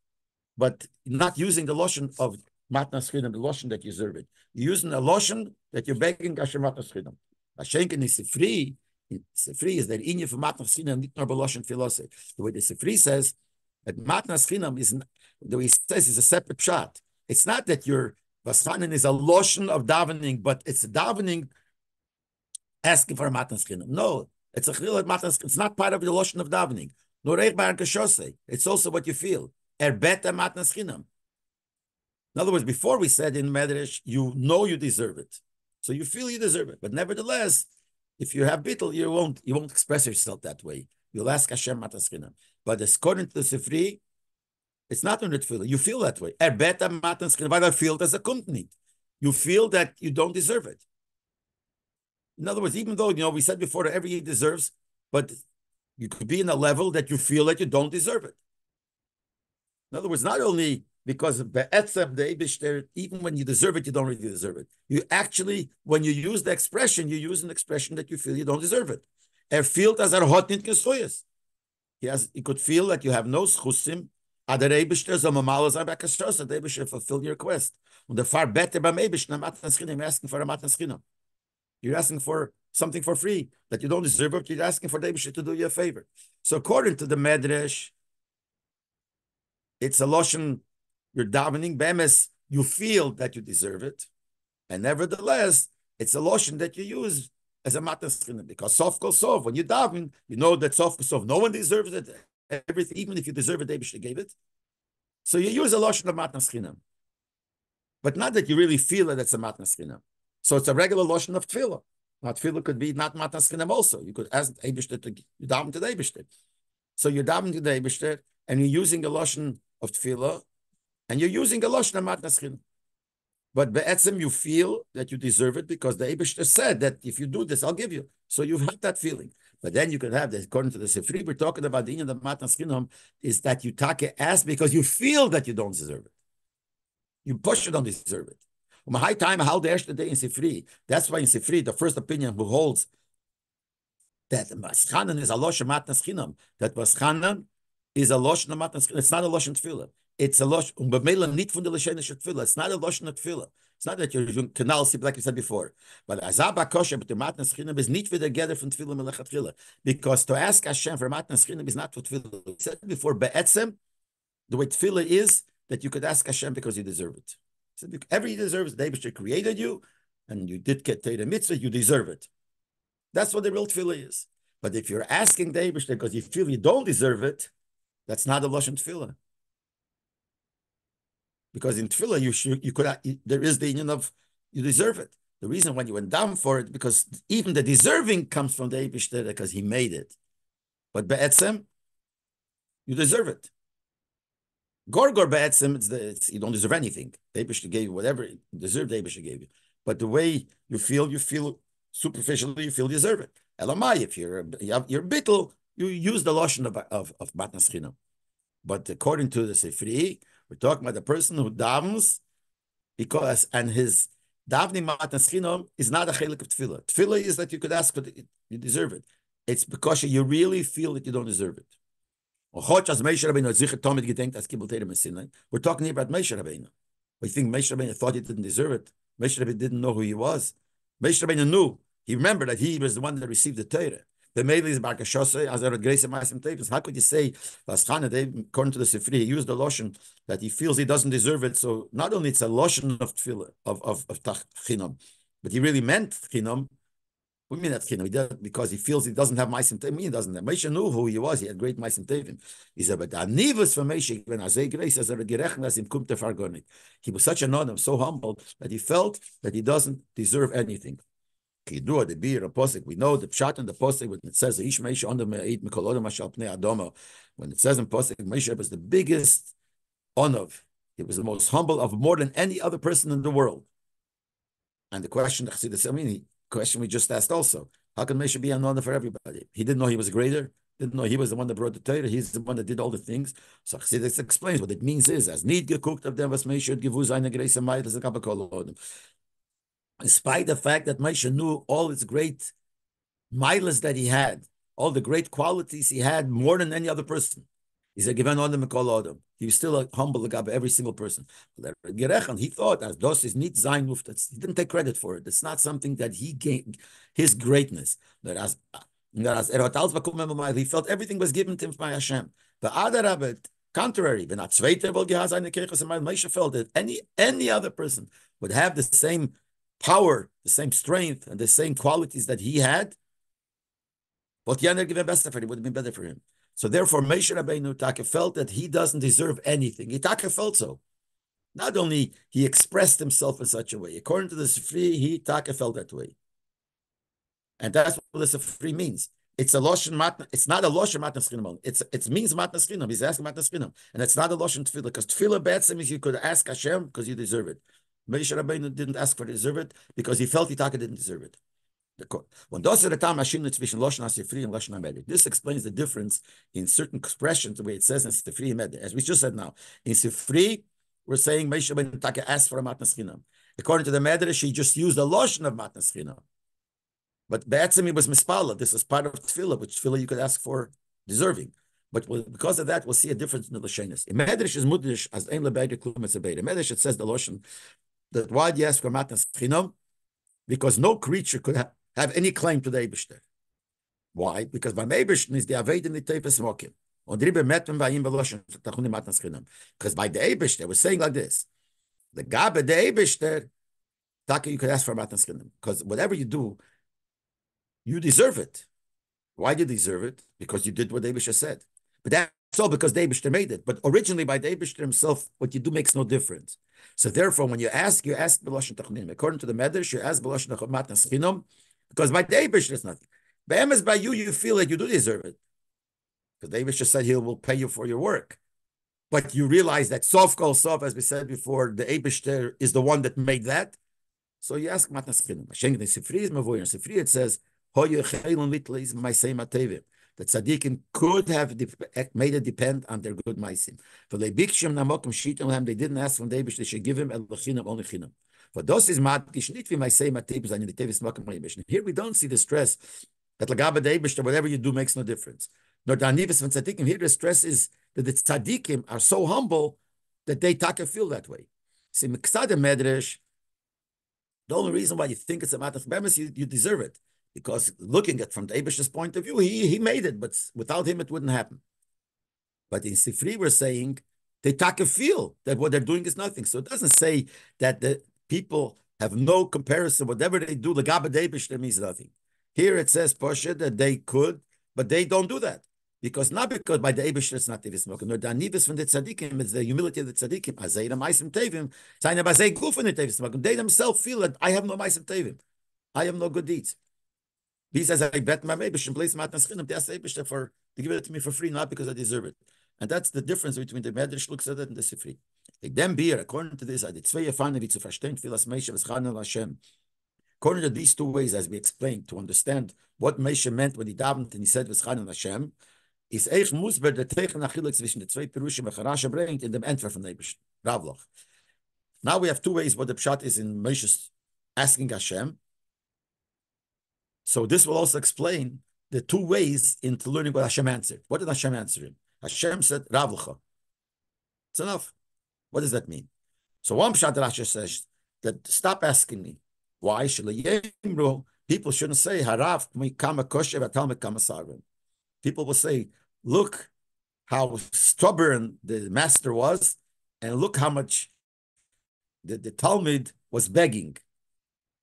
but not using the lotion of matnas chidam, the lotion that you deserve it, you're using a lotion that you're begging Hashem matnas chidam. Hashenken is free. Sifri is that inyan for matnas chinam nit nor philosophy. The way the Sifri says that matnas chinam is the way he says is a separate shot. It's not that your vasanin is a lotion of davening, but it's a davening asking for a matnas. No, it's a chilul matnas. It's not part of the lotion of davening. It's also what you feel. Matnas. In other words, before we said in Medrash, you know you deserve it, so you feel you deserve it. But nevertheless, if you have bittul, you won't you won't express yourself that way. You'll ask Hashem chinam. But according to the Sifri, it's not on the tefillah. You feel that way. Er beta. But I feel as a company. You feel that you don't deserve it. In other words, even though you know we said before that every deserves, but you could be in a level that you feel that you don't deserve it. In other words, not only because of the etzem, the Eibishter, even when you deserve it, you don't really deserve it. You actually, when you use the expression, you use an expression that you feel you don't deserve it. Er fehlt as er hot nicht He has. He could feel that you have no schusim. Ader Eibishter so mamal zay bekashos. The Eibishter fulfill your request. And the far better Eibishter matan schinim. You're asking for a matan schinim. You're asking for something for free that you don't deserve, but you're asking for the to do you a favor. So according to the Medrash, it's a lotion. You're davening bemes. You feel that you deserve it, and nevertheless, it's a lotion that you use as a matan because sof kol sof. When you daven, you know that sof kol sof. No one deserves it. Everything, even if you deserve it, David gave it. So you use a lotion of matan but not that you really feel that it's a matan So it's a regular lotion of tefillah. Not tefillah could be not matan also. You could ask Eibishter to you daven to the Eibishter. So you're to the Eibishter, and you're using a lotion of tefillah, and you're using a lotion of matan but be'etzim, you feel that you deserve it because the Abishter said that if you do this, I'll give you. So you've had that feeling. But then you can have this, according to the Sifri, we're talking about the in the Matan is that you take ask because you feel that you don't deserve it. You push you don't deserve it. Um high time, how the day in Sifri. That's why in Sifri, the first opinion who holds that Maschanan is a Losh Matan Skinom, that Maschanan is a Losh Skinom. It's not a Losh Tefillah. It's a losh, nicht von der Lashenische Tefillah. It's not a losh Tefillah. It's not that you're sip like I said before. But azaba kosher, but the matnas chinim is not with together from Tefillah melechat Tefillah. Because to ask Hashem for matnas chinim is not for Tefillah. We said before, be'etzem, the way Tefillah is, that you could ask Hashem because you deserve it. So every deserves, the Abishter created you, and you did get the mitzvah, you deserve it. That's what the real Tefillah is. But if you're asking the Abishter because you feel you don't deserve it, that's not a Lashon Tefillah. Because in tefillah, you should, you could there is the union of you deserve it. The reason when you went down for it, because even the deserving comes from the Eibishter because he made it. But be'etzem, you deserve it. Gorgor be'etzem, it's, the, it's, you don't deserve anything. The gave you whatever you deserve, the gave you. But the way you feel, you feel superficially, you feel deserve it. Elamai, if you're you're bittel, you use the lotion of of, of matnas But according to the Sifri, we're talking about the person who davens because, and his davening matan is not a chelik of tefillah. Tefillah is that you could ask it, you deserve it. It's because you really feel that you don't deserve it. We're talking here about Moshe Rabbeinu. We think Moshe Rabbeinu thought he didn't deserve it. Moshe Rabbeinu didn't know who he was. Moshe Rabbeinu knew. He remembered that he was the one that received the Torah. The Mele is Barkashose, eh? as a grace of Maisim Tevis. How could you say, according to the Sifri, he used the lotion that he feels he doesn't deserve it. So not only it's a lotion of tefillah, of, of, of tachinam, but he really meant tachinam. We mean that tachinam? He did because he feels he doesn't have Maisim Tevim. He doesn't have. Moshe knew who he was. He had great Maisim Tevim. He said, but Anivus for Moshe, when Azay Grace, as a kumte fargonik. He was such an adam, so humble, that he felt that he doesn't deserve anything. Kidua the beer a posik. We know the pshat in the posik when it says Ish Meisha on the Me'it Mikolodom Ashapnei Adoma. When it says in posik, Meisha was the biggest onov. He was the most humble of more than any other person in the world. And the question, I mean, question we just asked also, how can Meisha be an honor for everybody? He didn't know he was greater. Didn't know he was the one that brought the Torah. He's the one that did all the things. So Chassidus explains what it means is as need geguckt of them was Meisha givu seine grace and might as a despite the fact that Moshe knew all his great milas that he had, all the great qualities he had more than any other person. He said, "Given on the Adam." He was still a humble about every single person. He thought as dos is nicht sein He didn't take credit for it. It's not something that he gained his greatness. That as he felt everything was given to him by Hashem. The other Rabbit, contrary, Moshe felt that any any other person would have the same power, the same strength, and the same qualities that he had, but Yaner given best for him would have been better for him. So therefore, Moshe Rabbeinu Taka felt that he doesn't deserve anything. He Taka felt so. Not only he expressed himself in such a way, according to the Sifri, he Taka felt that way. And that's what the Sifri means. It's a loshen matna. It's not a loshen matna schinom. It's it means matna schinom. He's asking matna schinom, and it's not a loshen tefillah because tefillah bad means you could ask Hashem because you deserve it. Moshe Rabbeinu didn't ask for deserve it because he felt Itaka didn't deserve it. This explains the difference in certain expressions, the way it says in Sifri and As we just said now, in Sifri, we're saying Moshe Rabbeinu Taka asked for a matnas Chinam. According to the Medrash, he just used the lotion of matnas Chinam. But Be'etzim was mispala. This is part of tefillah, which tefillah you could ask for deserving. But because of that, we'll see a difference in the Lashenis. In Medrash is Mudrash as Ein Lebeide Klum. Medrash, it says the Loshen, ask for Matnas Chinam? Because no creature could ha have any claim to the Eibishter. Why? Because by Eibishter is the Aved in the Tefes Mokim. Und Vayim Matnas. Because by the Eibishter, we're saying like this, the Gabe the Eibishter, Taka, you could ask for Matnas Chinam. Because whatever you do, you deserve it. Why do you deserve it? Because you did what Eibishter said. But that's all because David made it. But originally by David himself, what you do makes no difference. So therefore, when you ask, you ask Beloshen Tachnim. According to the Medrash, you ask Beloshen Tachnim because by David there's nothing. But by you, you feel like you do deserve it. Because David just said he will pay you for your work. But you realize that Sof Kol Sof, as we said before, the Eibishter is the one that made that. So you ask Matnas the is. Sifri it says, That tzaddikim could have eh, made it depend on their good maisim. For they bikshim namokim shitim they didn't ask from David they should give him el chinam only chinam. For those is matish nit vi maisei matibus an tevis mokim reibish. Here we don't see the stress that lagabe David whatever you do makes no difference. Nor the anivus from tzaddikim. Here the stress is that the tzaddikim are so humble that they take feel that way. See, miksad medrash. The only reason why you think it's a matter of you, you deserve it because looking at from the Abish's point of view, he, he made it, but without him, it wouldn't happen. But in Sifri, we're saying they take a feel that what they're doing is nothing. So it doesn't say that the people have no comparison. Whatever they do, the Gabba Debish means nothing. Here it says, Posha, that they could, but they don't do that. Because not because by the Abish it's not Tevis Mokim, nor the Anivus from the Tzadikim, it's the humility of the Tzadikim. Azayim Maisim Tevim, Zaina Bazay Gufin. They themselves feel that I have no Maisim Tevim. I have no good deeds. He says, I bet my Mebish and place Matnas Chinam to ask Ebish for to give it to me for free, not because I deserve it. And that's the difference between the Medrash looks at it and the Sifri. Like them beer, according to this. According to these two ways, as we explained, to understand what Mesha meant when he davened and he said, Chanel Hashem, is Eich Musber, der Teichen Achillik zwischen the zwei Perushim, and Charasha bringt in dem Entfer von Ebish, Ravloch. Now we have two ways what the Pshat is in Mesha's asking Hashem, so this will also explain the two ways into learning what Hashem answered. What did Hashem answer him? Hashem said, Ravlucha. It's enough. What does that mean? So one pshat Rashi says that stop asking me. Why? People shouldn't say, Harav People will say, look how stubborn the master was, and look how much the, the Talmud was begging.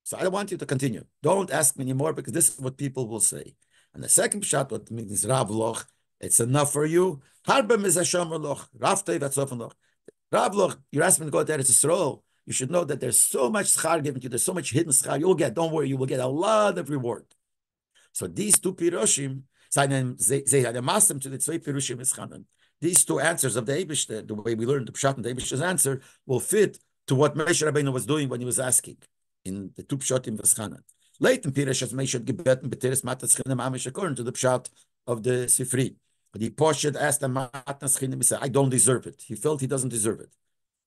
So I want you to continue. Don't ask me anymore because this is what people will say. And the second shot, what means Rav Loch, it's enough for you. Harbem is Hashem Loch. Rav Loch. Rav Loch, you're asking to go there. It's a You should know that there's so much schar given to you. There's so much hidden schar. You'll get. Don't worry. You will get a lot of reward. So these two piroshim, seinen to the zwei piroshim is These two answers of the Abish, the way we learned the Pshat and the Abish's answer, will fit to what Moshe Rabbeinu was doing when he was asking in the two pshat in Veschanan. Late in Pirish as Meishat gebeten beteres matas chinem amish according to the pshat of the Sifri. But he poshed asked the matas chinem, he said, I don't deserve it. He felt he doesn't deserve it.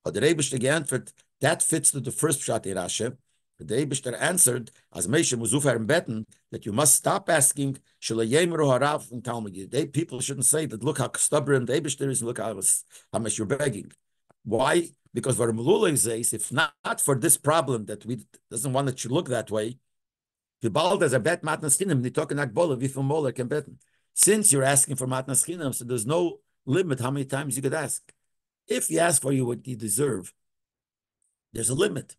But the Rebish answered, that fits to the first pshat in Rashi. The Eibishter answered, as Meisha Muzufer and that you must stop asking, Harav and Talmud. They people shouldn't say that, look how stubborn the Eibishter is, look how, how much you're begging. Why? Because Varmulula says, if not, not for this problem that we doesn't want it to look that way. Since you're asking for matnas chinam, so there's no limit how many times you could ask. If you ask for you what you deserve, there's a limit.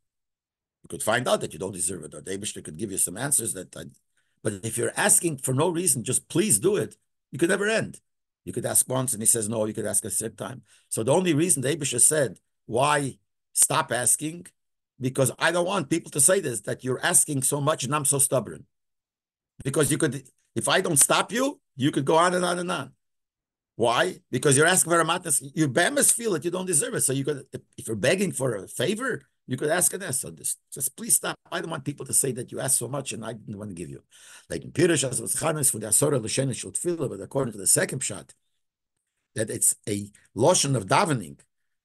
You could find out that you don't deserve it, or David could give you some answers that. I, but if you're asking for no reason, just please do it, you could never end. You could ask once and he says no, you could ask a third time. So the only reason the said, why stop asking? Because I don't want people to say this, that you're asking so much and I'm so stubborn. Because you could, if I don't stop you, you could go on and on and on. Why? Because you're asking for a matnas. You bemis feel that you don't deserve it. So you could, if you're begging for a favor, you could ask an So just, just please stop. I don't want people to say that you asked so much and I didn't want to give you. Like in Pirish as was Chanes for the Asora L'Shen Shul but according to the second shot, that it's a lotion of davening,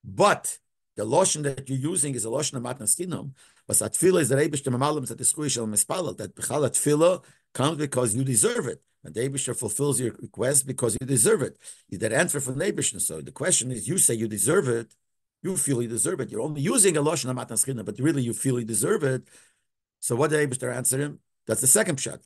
but the lotion that you're using is a lotion of matnas kinum. But that tefillah is the rebish to mamalim that the mispalal that b'chalat tefillah comes because you deserve it. And the Abishter fulfills your request because you deserve it. You get answer from the Abishter. So the question is, you say you deserve it, you feel you deserve it. You're only using a Lashon Matan but really you feel you deserve it. So what the did Abishter answer him? That's the second shot.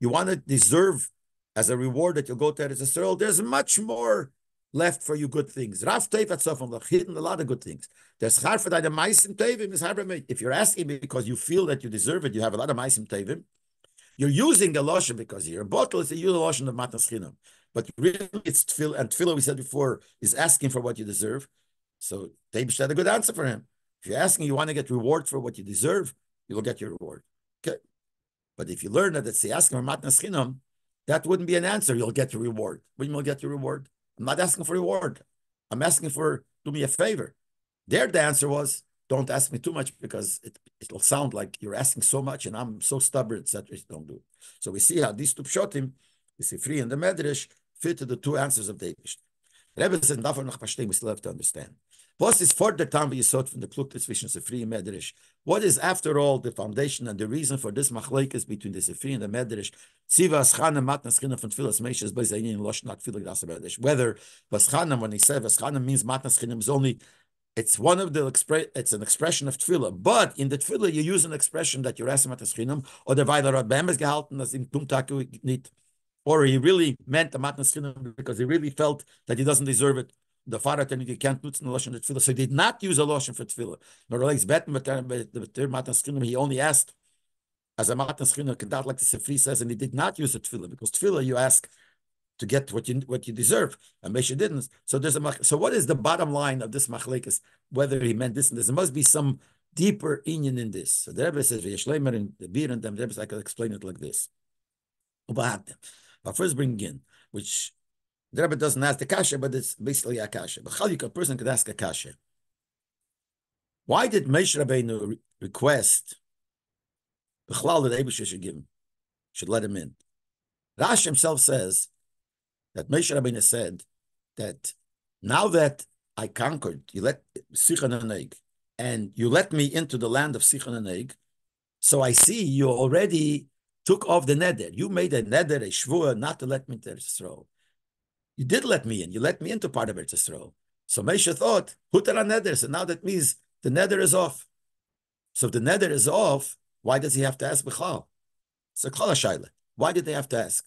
You want to deserve as a reward that you'll go to Eretz Yisrael. There's much more left for you good things. Raf hidden a lot of good things. There's harfadai the meisim tevim is If you're asking me because you feel that you deserve it, you have a lot of meisim tevim. You're using a lotion because your bottle is a use lotion of matnas chinam. But really, it's tefillah, and tefillah we said before is asking for what you deserve. So David had a good answer for him. If you're asking, you want to get reward for what you deserve, you will get your reward. Okay. But if you learn that it's the asking for matnas chinam, that wouldn't be an answer. You'll get your reward. When you'll get your reward, I'm not asking for reward. I'm asking for do me a favor. There, the answer was don't ask me too much because it, it'll sound like you're asking so much and I'm so stubborn, etc. Don't do. So we see how these two pshotim, the Sifri and the Medrash, fit to the two answers of David. Rebbe says, we still have to understand. What is for the time we saw from the Plukte zwischen Sifri and Medrash? What is, after all, the foundation and the reason for this machlekes between the Sifri and the Medrash? Siva Losh. Whether Vaschana, when he said Vaschana means Matna Schina is only it's one of the express. It's an expression of tefillah, but in the tefillah you use an expression that you're asking at the or the Weiler Rabbeim is gehalten as in Tumtaku nit, or he really meant the matnas because he really felt that he doesn't deserve it. The father you can't put in the lotion tefillah, so he did not use a lotion for tefillah. Nor betten with the matnas he only asked as a matan matnas chinuch, like the Sefri says, and he did not use the tefillah because tefillah you ask to get what you what you deserve. And Mesha didn't. So there's a so what is the bottom line of this machlekes? Whether he meant this and this, there must be some deeper union in this. So the Rebbe says Yeshleimer and the beer and them. The Rebbe I can explain it like this. But uh, first bring in which the Rebbe doesn't ask the kasha, but it's basically a kasha. But Chalik, a person could ask a kasha. Why did Moshe Rabbeinu request the chalal that Abishah should give him, should let him in? Rash himself says that Moshe Rabbeinu said that now that I conquered, you let Sichon and and you let me into the land of Sichon and so I see you already took off the neder. You made a neder, a shvua, not to let me into Israel. You did let me in. You let me into part of Eretz Yisrael. So Moshe thought, Hutara neder. So now that means the neder is off. So if the neder is off, why does he have to ask Bechal? A Kala Why did they have to ask?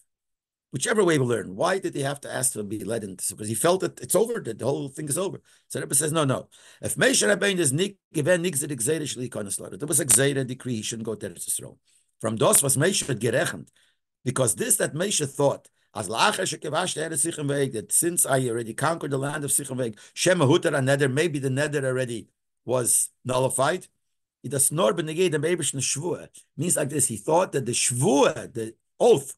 whichever way we learn. Why did he have to ask to be led into? Because he felt that it's over, that the whole thing is over. So Rebbe says, no, no. If Moshe Rabbeinu is given nigzed gzeira shli there was a decree he shouldn't go to Eretz Yisrael. From dos was Moshe gerechnet, because this that Moshe thought. As lacher shekevash der Sichon Weg, that since I already conquered the land of Sichon Weg, Shema Hutar Neder, maybe the Neder already was nullified. It does not benegate the Meibishn Shvua. Means like this, he thought that the Shvua, the oath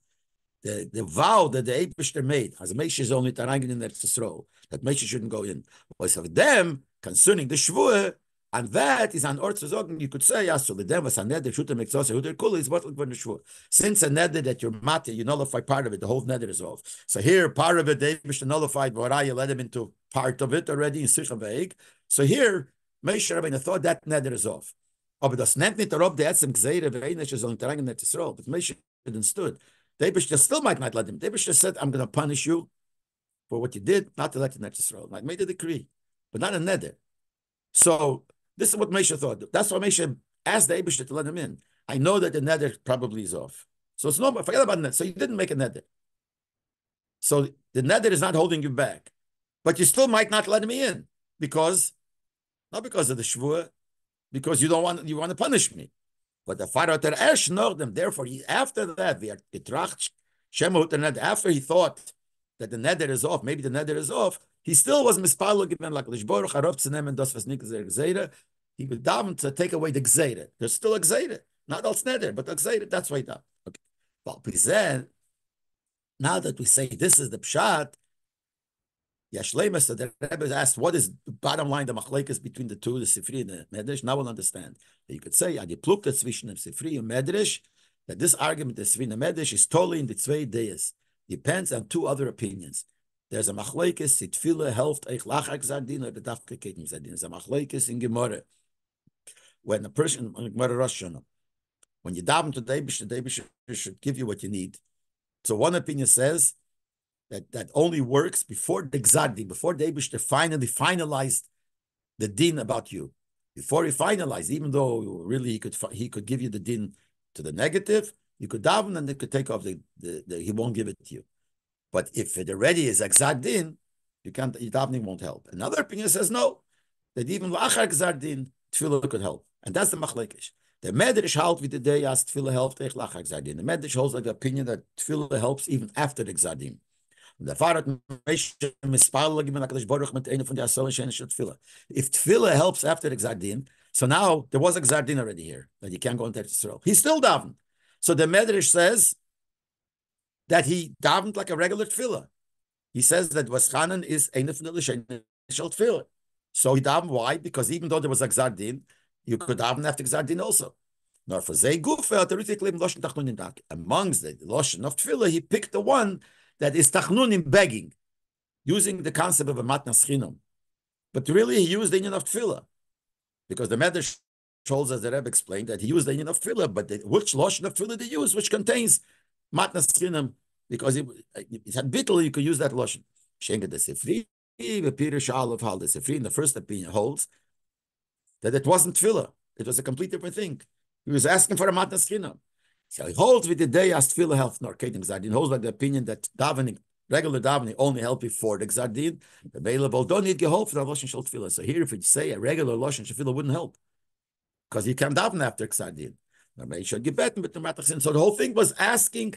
the, the vow that the Eibishter made, as Moshe is only tarangin in Eretz Yisrael, that Moshe shouldn't go in, was of them concerning the Shvuah, and that is an Orthodox. You could say, yes, so the dem was a neder, shutem exose, huder kula is what for the. Since a neder that you're mate, you nullify part of it, the whole neder is off. So here, part of it, the Eibishter nullified, but you let him into part of it already in Sicha Veig. So here, Moshe Rabbeinu thought that neder is off. Aber das nennt nicht darauf, der Etzem Gseire, Veinisch, ist er in Terang in. But Moshe understood David still might not let him. David said, I'm going to punish you for what you did, not to let the next Israel. I made a decree, but not a neder. So this is what Moshe thought. That's why Moshe asked the Abish to let him in. I know that the neder probably is off. So it's no, forget about that. So you didn't make a neder. So the neder is not holding you back, but you still might not let me in because, not because of the shvur, because you don't want you want to punish me. But the Pharaoh ter esh them. Therefore, he, after that, after he thought that the nether is off, maybe the nether is off, he still was mispalo given like Lishboruch Harov Tzenem and Das was Gzeira. He would daven to take away the Gzeira. There's still a Gzeira, not als nether, but a Gzeira. That's why that. Okay. Well, then, now that we say this is the pshat, Yashlema said the Rebbe asked, what is the bottom line, the machlekes between the two, the Sifri and the Medrash? Now we'll understand. You could say, Adi Plukta zwischen Sifri and Medrash, that this argument, the Sifri and Medrash, is totally in the zwei days. Depends on two other opinions. There's a machlekes, Sitfila helft eich lachak zardin, or the dafke ketim zardin. There's a machlekes in Gemara. When a person, Gemara Rosh When you daven to the the Eibush should give you what you need. So one opinion says that that only works before the Gzadi, before the Eibush finally finalized the din about you. Before he finalized, even though really he could he could give you the din to the negative, you could daven and they could take off the, the, the, he won't give it to you. But if it already is exact din, you can't your davening won't help. Another opinion says no, that even lachar din, tefillah could help, and that's the machlekish. The medrash halt with the day as tefillah helps teich lachar din. The medrash holds like the opinion that tefillah helps even after the gzar din. If Tefillah helps after the Gzardin, so now there was a Gzardin already here, that you can't go into Israel. He's still davened. So the Medrash says that he davened like a regular Tefillah. He says that Waschanan is Shen Tefillah. So he davened, why? Because even though there was a Gzardin, you could daven after Gzardin also. Nor for Zay Gufa, amongst the Loshen of Tefillah, he picked the one that is tachnunim begging, using the concept of a matnas chinam. But really, he used the union of tefillah, because the Medrash shows, as the Rebbe explained, that he used the union of tefillah, but the, which lotion of tefillah they use, which contains matnas chinam, because it, it had bittul, you could use that lotion. Shenga the Sifri, Shal of Hal the Sifri, in the first opinion, holds that it wasn't tefillah. It was a complete different thing. He was asking for a matnas chinam. So he holds with the day as tefillah health nor kedim gzardin. Holds like the opinion that davening, regular davening, only help before the gzardin. Available don't need geholp for the loshen shel tefillah. So here, if you say a regular loshen tefillah wouldn't help because you can't daven after gzardin. So the whole thing was asking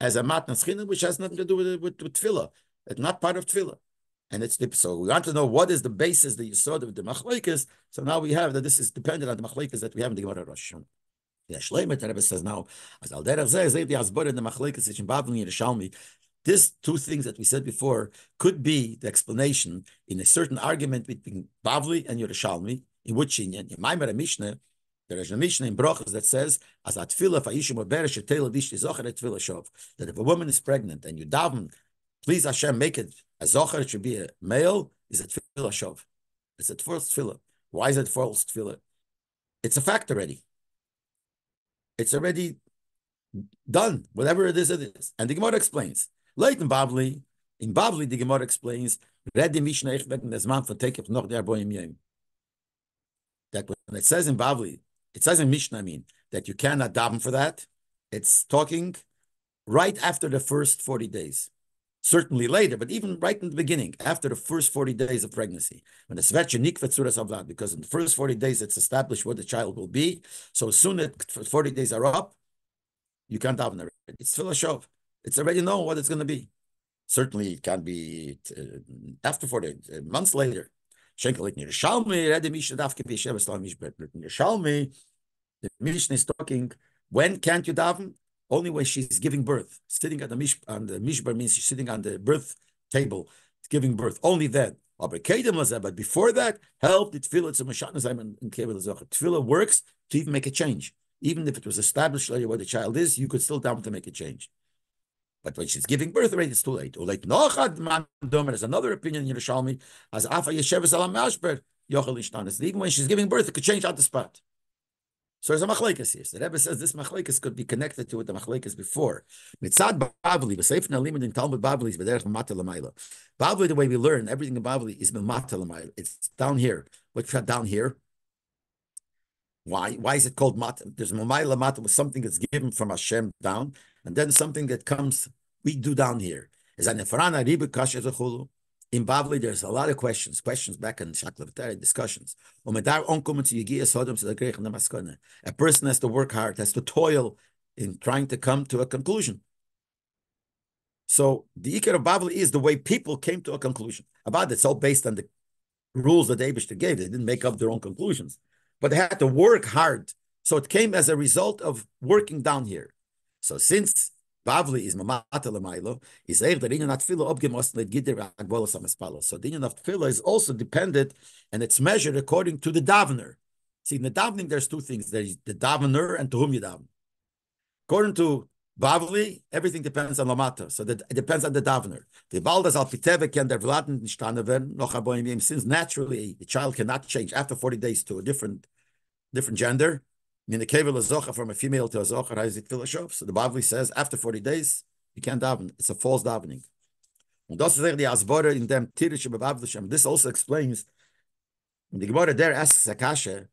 as a matnas chinim, which has nothing to do with with, with tefillah. It's not part of tefillah. And it's the so we want to know what is the basis that you saw of the machlekes. So now we have that this is dependent on the machlekes that we have in the Gemara Rosh yeah, Shleimer, the Rebbe says now, as al derech zeh, zeh the asbor in the machlekes in and Yerushalmi, this two things that we said before could be the explanation in a certain argument between Bavli and Yerushalmi, in which in Maimer Mishnah, there is a Mishnah in Brochus that says, as at tefillah fa'ishim oberesh etel adish zocher et tefillah shov, that if a woman is pregnant and you daven, please Hashem make it a zocher, it should be a male, is a tefillah shov. It's a false tefillah. Why is it false tefillah? It's a fact already. It's already done, whatever it is, it is. And the Gemara explains. Late in Babli, in Babli, the Gemara explains, read the Mishnah ich des Mann von Tekef noch der Boim Yem. That when it says in Babli, it says in Mishnah, I mean, that you cannot daven for that. It's talking right after the first 40 days certainly later, but even right in the beginning, after the first 40 days of pregnancy, when the Svetchanik Vetsuras Avlad, because in the first 40 days it's established what the child will be. So as soon as 40 days are up, you can't have it. It's Filashov. It's already known what it's going to be. Certainly it can be uh, after 40 uh, months later. Shenkelit Yerushalmi, Redi Mishnah Davke B'Yeshev Slam Mishbet. Yerushalmi, the Mishnah is talking, when can't you daven? only when she's giving birth, sitting at the mish on the mishbar means she's sitting on the birth table, giving birth. Only then. But before that, help the tefillah to mashatnazayim and Tefillah works to even make a change. Even if it was established where the child is, you could still down to make a change. But when she's giving birth already, it's too late. Like Nochad man domer, there's another opinion in Yerushalmi, as Afa Yeshev Salam Mashber, Yochel Even when she's giving birth, it could change on the spot. So there's a machlekes here. So the Rebbe says this machlekes could be connected to what the machlekes before. Mitzad Bavli, v'seif nalimud in Talmud Bavli is b'derech mata l'mayla. Bavli, the way we learn everything in Bavli is b'mata l'mayla. It's down here. What's down here? Why? Why is it called mata? There's mamayla mata with something that's given from Hashem down, and then something that comes we do down here. Is an efrana ribu kasha in Bavli, there's a lot of questions, questions back in Shaklavitari discussions. Oh, a person has to work hard, has to toil in trying to come to a conclusion. So the Iker of Bavli is the way people came to a conclusion. About it, it's all based on the rules that Abishter gave. They didn't make up their own conclusions, but they had to work hard. So it came as a result of working down here. So since Bavli is mamata lemailo. Is eir that inyan tefillah obgemos legidir agbolas amaspalo. So the inyan of is also dependent, and it's measured according to the davener. See, in the davening, there's two things: there's the davener and to whom you daven. According to Bavli, everything depends on lamata, so that it depends on the davener. The baldas al piteve can der vladen nishtaneven noch aboyim since naturally the child cannot change after forty days to a different different gender From a female to a zocher, how is it tefillah So the Bavli says after 40 days, you can't daven. It's a false davening. In. This also explains, the Gemara there asks Akasha,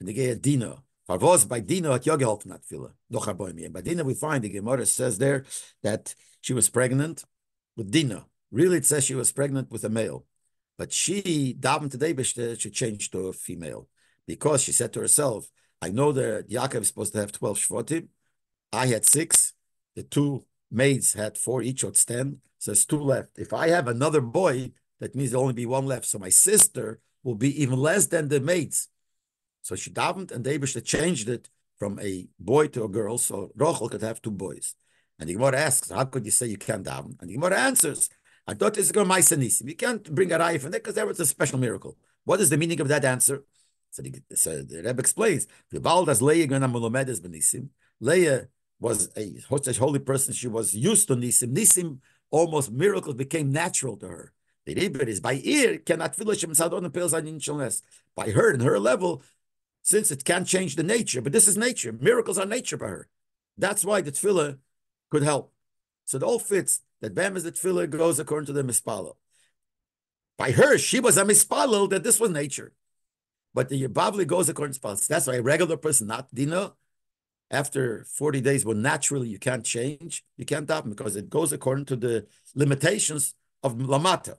and the Geya Dino, Farvos by Dino at Yogi geholfen hat viele. Doch By Dino we find, the Gemara says there, that she was pregnant with Dino. Really it says she was pregnant with a male. But she, davened today, she changed to a female. Because she said to herself, I know that Yaakov is supposed to have 12 Shvatim. I had six. The two maids had four each, or it's 10. So it's two left. If I have another boy, that means there'll only be one left. So my sister will be even less than the maids. So she davened, and they changed it from a boy to a girl, so Rochel could have two boys. And the Gemara asks, how could you say you can't daven? And the Gemara answers, I thought is going to. You can't bring a raya from there because that was a special miracle. What is the meaning of that answer? So the, so the Rebbe explains. Leah was a holy person. She was used to Nisim. Nisim almost miracles became natural to her. The Rebbe is by ear cannot finish him by her and her level, since it can't change the nature. But this is nature. Miracles are nature by her. That's why the tefillah could help. So it all fits that Bam is the tefillah goes according to the mispalo. By her, she was a mispalo that this was nature. But the Bavli goes according to mispalo. That's why a regular person, not Dina, after 40 days, when naturally you can't change, you can't daven because it goes according to the limitations of Lamata.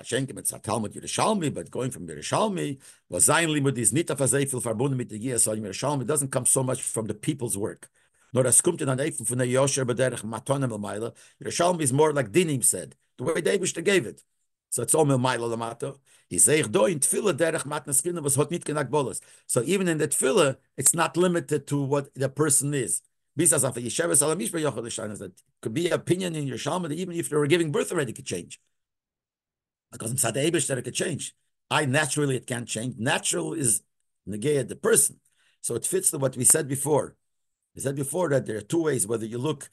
Schenken it's a Talmud Yerushalmi, but going from Yerushalmi, was sein limud is nicht auf sehr viel verbunden mit der Gias Yerushalmi, doesn't come so much from the people's work. Nor das kommt in an der Yosher bederich Matonem el Yerushalmi is more like Dinim said, the way David gave it. So it's all Milmaila Lamato. He say do in tefillah derech matnas china was hot nit genak bolos. So even in the tefillah, it's not limited to what the person is. That could be opinion in your shalma that even if they were giving birth already could change. Because in Sadebish that it could change. I naturally it can't change. Natural is negaya the person. So it fits to what we said before. We said before that there are two ways, whether you look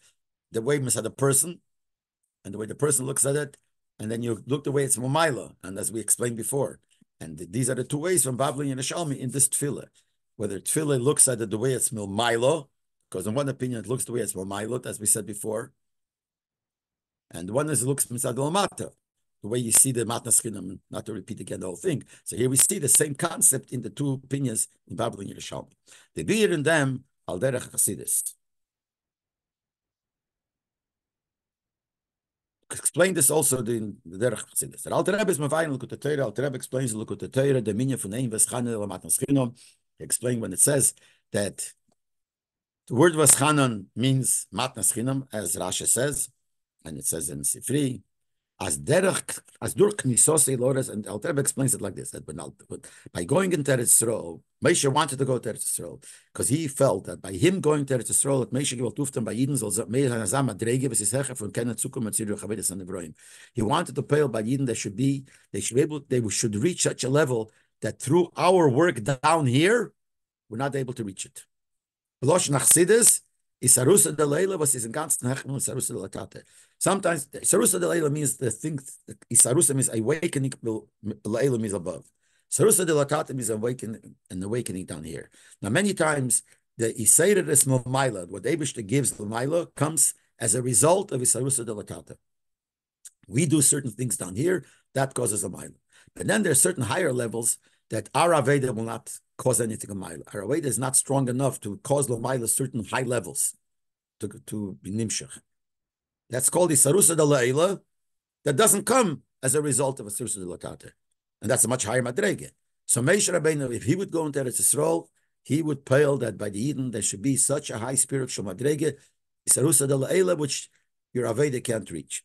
the way at the person and the way the person looks at it, and then you look the way it's Momaila, and as we explained before. And these are the two ways from Bavli and Shalmi in this tefillah. Whether tefillah looks at it the way it's Milmailo, because in one opinion it looks the way it's Milmailo, as we said before. And one is it looks Misad Lamata, the way you see the Matnas Chinam, not to repeat again the whole thing. So here we see the same concept in the two opinions in Bavli and Shalmi. The beer in them, Al Derech Chasidis. Explain this also in the Derech Chassidus. The Alter Rebbe is Mavayin the Torah. Alter Rebbe explains Look at the minya von Ein Veschanan Lamatnas Chinom. Explain when it says that the word Veschanan means Matnas Chinom, as Rashi says, and it says in Sifri, as derech, as dur knisosei lores, and Alter Rebbe explains it like this: that when, by going into Eretz Yisrael, Moshe wanted to go to Eretz Yisrael because he felt that by him going to Eretz Yisrael, that Moshe gewollt tuften bei Yidden soll mehr Hazam adrege, was ist hecher von keiner Zukunft mit Ziru Chavedes an Ebroim. He wanted to pay by Yidden they should be, they should be able, they should reach such a level that through our work down here, we're not able to reach it. Losh Nachsidis, Isarusa de Leila was is in ganzen Isarusa de Latate. Sometimes Isarusa de Leila means the thing, Isarusa means awakening, Leila means above. Sarusa de Latate means awakening, an awakening down here. Now, many times, the Isaiah is Maila, what Abishta gives the Maila, comes as a result of Isarusa de Latate. We do certain things down here, that causes a Maila. But then there are certain higher levels that our Aveda will not cause anything of Maila. Our Aveda is not strong enough to cause the Maila certain high levels to, to be Nimshach. That's called the Sarusa de that doesn't come as a result of a Sarusa de. And that's a much higher madrege. So Moshe Rabbeinu, if he would go into Eretz Yisrael, he would pale that by the Eden there should be such a high spiritual madrege, Isarusa de which your Aveda can't reach.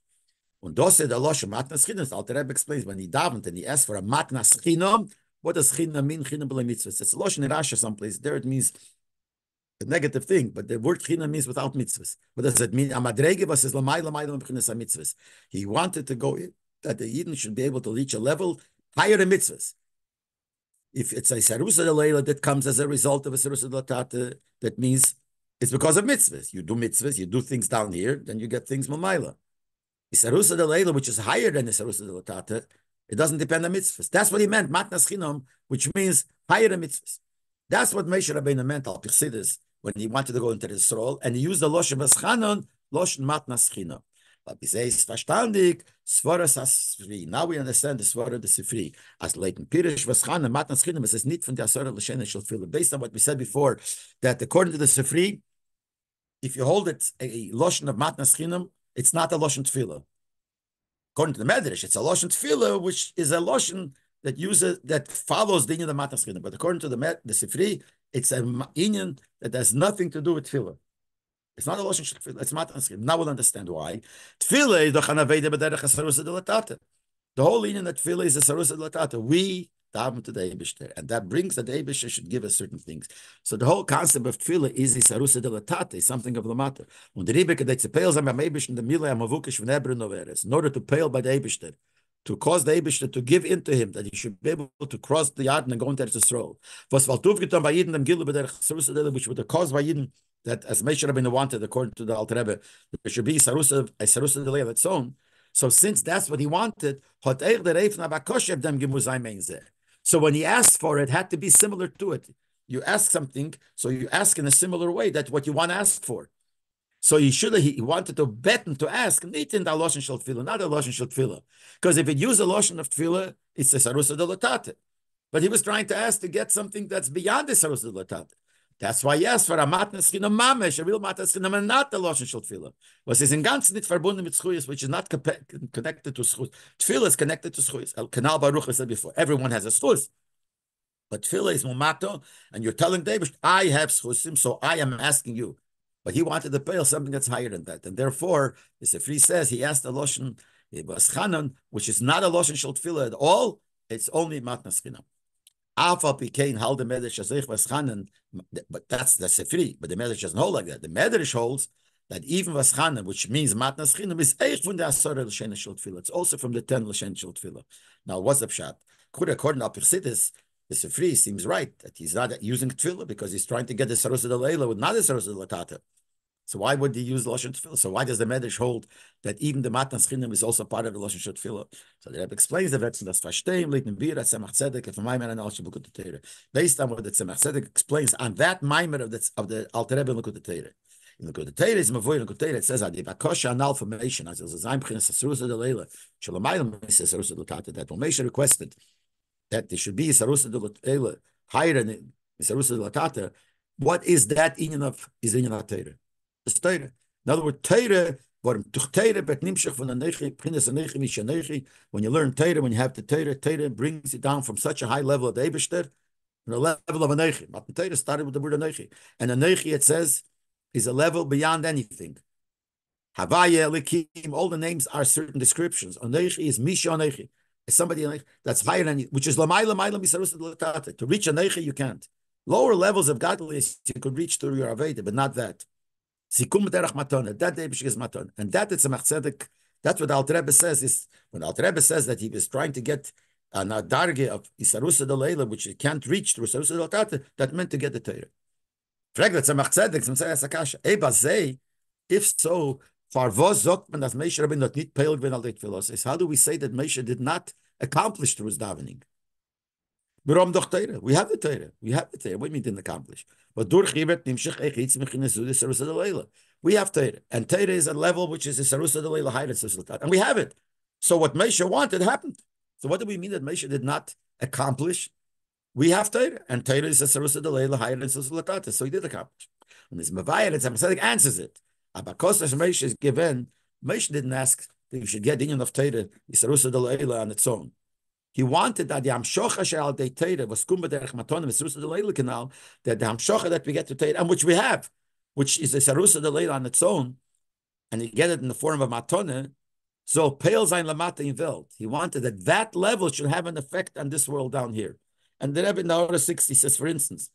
Und das ist der Losche Matnas Chinam. Alter Rebbe explains, when he davened and he asked for a Matnas Chinam, what does Chinam mean? Chinam b'le mitzvahs. It's a Loshe in Rasha someplace. There it means a negative thing, but the word Chinam means without mitzvahs. What does it mean? A madrege was his lamai lamai lamai mitzvahs. He wanted to go that the Eden should be able to reach a level higher than mitzvahs. If it's a sarusa leila that comes as a result of a sarusa latata, that means it's because of mitzvahs. You do mitzvahs, you do things down here, then you get things mamaila. Isarusa de leila, which is higher than the sarusa de latata, it doesn't depend on mitzvahs. That's what he meant, matnas chinom, which means higher mitzvahs. That's what Moshe Rabbeinu meant al Pichsidis when he wanted to go into Israel, and he used the Loshen Baschanon, Loshen Matnas Chino. But he says, Svaras Asfri. Now we understand the Svara the Sifri. As Leighton Pirish Baschanon, Matnas Chino, is not from the Asara L'Shena Shel Based on what we said before, that according to the Sifri, if you hold it a Loshen of Matnas Chinam, it's not a Loshen Tefillah. According to the Medrash, it's a Loshen Tefillah, which is a Loshen that uses that follows the Inyan of Matnas Chinam. But according to the, the Sifri, it's a Inyan that has nothing to do with Tefillah. It's not a Loshen Tefillah, it's Matnas Chinam. Now we'll understand why. Tefillah is the Chanaveda B'derech HaSarusa Dilatata. The whole Inyan that Tefillah is a Sarusa Dilatata. We daven to the Eibishter, and that brings that the Eibishter should give us certain things. So the whole concept of tefillah is the sarusa delatate, something of the matter. Und the Rebbe that pales am Eibishter the mila amavukish v'nebre noveres, in order to pale by the Eibishter, to cause the Eibishter to give in to him, that he should be able to cross the yard and go into Eretz Yisrael. Was Valtuv getan by Yidden dem Gilu b'derech sarusa dela, which would have caused by Yidden that as Moshe Rabbeinu wanted, according to the Alter Rebbe, there should be sarusa, a sarusa delay of its own. So since that's what he wanted, hot eich der Eifna bakoshev dem gemuzay. So when he asked for it, it had to be similar to it. You ask something, so you ask in a similar way. That's what you want to ask for. So he should he wanted to bet and to ask, not in the Loshen Shel Tefillah, not a Loshen Shel Tefillah. Because if it used a Loshen of Tefillah, it's a Sarusa de But he was trying to ask to get something that's beyond the Sarusa de that's why yes, for a matnas chinam mamesh, a real matnas and not the loshen shel. Was is in ganz nit verbunden mit schuyas, which is not connected to schuyas. Tefillah is connected to schuyas. Kanal Baruch said before, everyone has a schuyas. But tefillah is mumato, and you're telling David, I have schusim, so I am asking you. But he wanted to pay something that's higher than that, and therefore, the Sefri says he asked the loshen it was chanan, which is not a loshen shel tefillah at all. It's only matnas chinam. The medrash but that's the sefri. But the medrash doesn't hold like that. The medrash holds that even was chanen, which means matnas chinam, is eich from the asara l'shen shel. It's also from the ten l'shen shel tefillah. Now, what's the pshat? According to Apirsitis, the sefri seems right that he's not using tefillah because he's trying to get the sarusa de leila with not the sarusa de latata. So why would he use Lashon Tefillah? So why does the Medrash hold that even the Matnas Chinim is also part of the Lashon Tefillah? So the Rebbe explains the Vetzen das Verstehen, Leitn Bir, Tzemach Tzedek, if Maimer and Alshim Lukut Teire. Based on what the Tzemach Tzedek explains on that Maimer of the, of the Alter Rebbe Lukut Teire. In the Teire is Mavoy Lukut Teire, it says, Adi Bakosha Anal Formation, as is Zaim Chinas Sarusa de Leila, Shalomayim says Sarusa de Latata, that Moshe requested that there should be Sarusa de Leila higher than Sarusa de Latata. What is that in of, is in of Teire? It's Teire. In other words, Teire, when you learn Teire, when you have the Teire, Teire brings it down from such a high level of the Eberster, the level of a Nechi. But Teire started with the word Nechi. And a Nechi, it says, is a level beyond anything. Havaya, Likim, all the names are certain descriptions. Onechi is Misha Onechi. It's somebody that's higher than you, which is Lamai Lamai Lamai To reach a Nechi, you can't. Lower levels of godliness you could reach through your Aveda, but not that. Sikum derech matona. That Eibush is matona. And that it's a machzedek. That's what Alter Rebbe says. Is when Alter Rebbe says that he was trying to get a darge of Isarusa de which he can't reach through Isarusa de Tate, that meant to get the Torah. Frag that's a machzedek. Some say asakasha. Eba zei. If so, far was sagt man, dass Moshe Rabbeinu not nicht peil gewinnt al Filos. How do we say that Moshe did not accomplish through his davening? We have the Torah. We have the Torah. What do you mean didn't accomplish? But durch Chibet nimshich echitz mechinezud sarusa We have Torah. And Torah is a level which is a sarusa de leila higher And we have it. So what Moshe wanted happened. So what do we mean that Moshe did not accomplish? We have Torah. And Torah is a sarusa de leila higher than So he did accomplish. And this Mavayah, it's Hamasadic answers it. Abakos Moshe is given, Moshe didn't ask that you should get the union of Torah, sarusa de leila on its own. He wanted that the Hamshocha Shal De Teira was Kumba Derech Matonim Sarusa de Leila Canal, that the Hamshocha that we get to Teira, and which we have, which is a Sarusa de Leila on its own, and you get it in the form of Matone, so Pale Zain Lamata in Welt. He wanted that that level should have an effect on this world down here. And the Rebbe in the Order 60 says, for instance,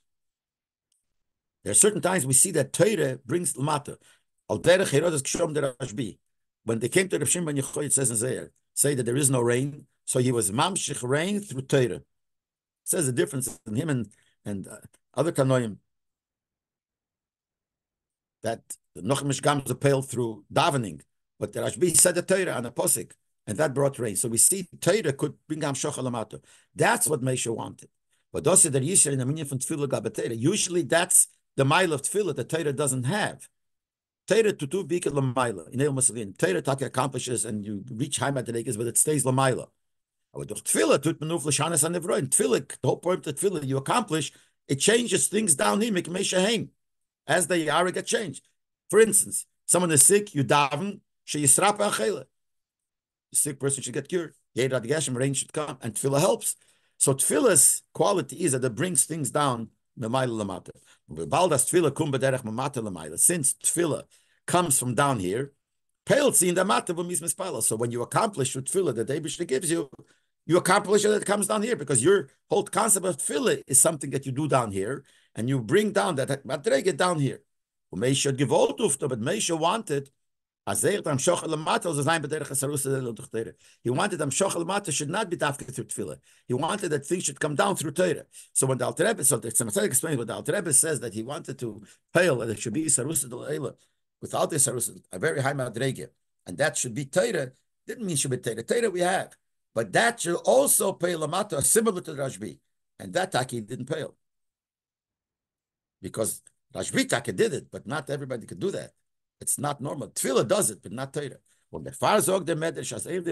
there are certain times we see that Teira brings Lamata. Al Derech Herodes Kshom Derashbi. When they came to the Shimon Yechoy, it says in Zohar, say that there is no rain, so he was mamshich rain through Torah. Says the difference in him and and uh, other Tanoim that the Nochmish Gam was pale through davening, but the Rashbi said the Torah and a posik, and that brought rain. So we see Torah could bring Am Lamato. That's what Mesha wanted. But those that Yisrael in the meaning from Tefillah Gabatera. Usually that's the mile of Tefillah that Torah doesn't have. Torah to two bika lamaila. In El Masalin, Torah take accomplishes and you reach high Madregas, but it stays lamaila. Aber durch Tefillah tut man nur Lashanas an Nevroin. Tefillah, the whole point of Tefillah you accomplish, it changes things down here, make Meshahem. As the Yara get changed. For instance, someone is sick, you daven, she yisrap achela. The sick person should get cured. Yedad Geshem, rain should come, and Tefillah helps. So tefillah's quality is that it brings things down memayla lamata. Since tefillah comes from down here, pale in the mata v'mis So when you accomplish with tefillah that Abishah gives you, you accomplish it, it comes down here because your whole concept of tefillah is something that you do down here, and you bring down that madrege down here. Meisha gewollt but Meisha wanted he wanted Am Shochel should not be dafke through tefillah. He wanted that things should come down through Torah. So when the Alter Rebbe, so the Tzemach explains what the Alter Rebbe says that he wanted to pale and it should be Sarusa Eila without the Sarusa, a very high madrege, and that should be Torah. Didn't mean should be Torah. Torah we have, but that should also pay Lamata similar to Rashbi, and that Taki didn't pay. because Rashbi Taki did it, but not everybody could do that. It's not normal. Tefillah does it, but not Torah. The the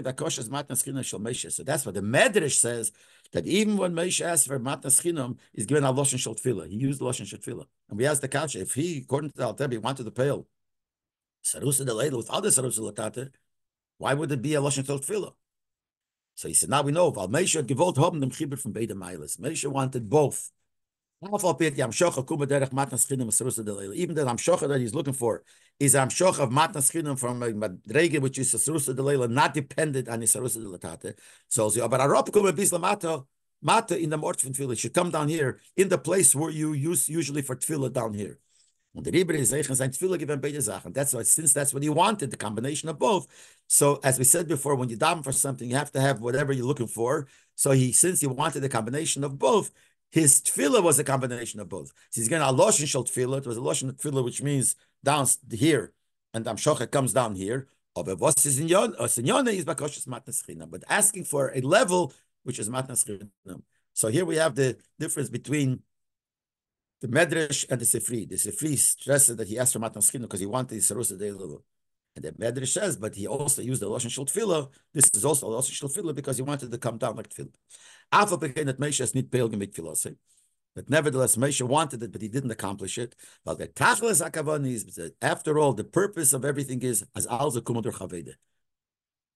the So that's what the medrash says that even when Moshe asked for matnas he's given a loshen shel tefillah. He used loshen shel tefillah, and we asked the kasha if he, according to the Alter, he wanted to pale sarusa delayla with other sarusa why would it be a loshen shel tefillah? So he said, now we know. Val Moshe gevolt haben dem from Beit Milas. Moshe wanted both. Even the Amshocha that he's looking for is Amshocha of Matnas Chinam from uh, Madrege, which is Sarusa de Leila, not dependent on Sarusa de Latate. So, but Arop Kume Bisla Mata, Mata in the Mort from Tefillah should come down here in the place where you use usually for Tefillah down here. And the Rebbe is sein Tefillah given beide Sachen. That's why, since that's what he wanted, the combination of both. So, as we said before, when you daven for something, you have to have whatever you're looking for. So, he since he wanted the combination of both, his tefillah was a combination of both. So he's getting a loshin shel tefillah. It was a loshin tefillah, which means down here, and Amshocha comes down here. But asking for a level which is matnas chinam. So here we have the difference between the medrash and the sifri. The sifri stresses that he asked for chinam because he wanted the sarusa level. And the Medrash says, but he also used the Lashon Shel Tefillah. This is also Lashon Shel Tefillah because he wanted to come down like Tefillah. Alpha became that is not Pelgim mit Tefillah. But nevertheless, Moshe wanted it, but he didn't accomplish it. But the Tachlis Akavan is, after all, the purpose of everything is as Alza Kumadur Chavede.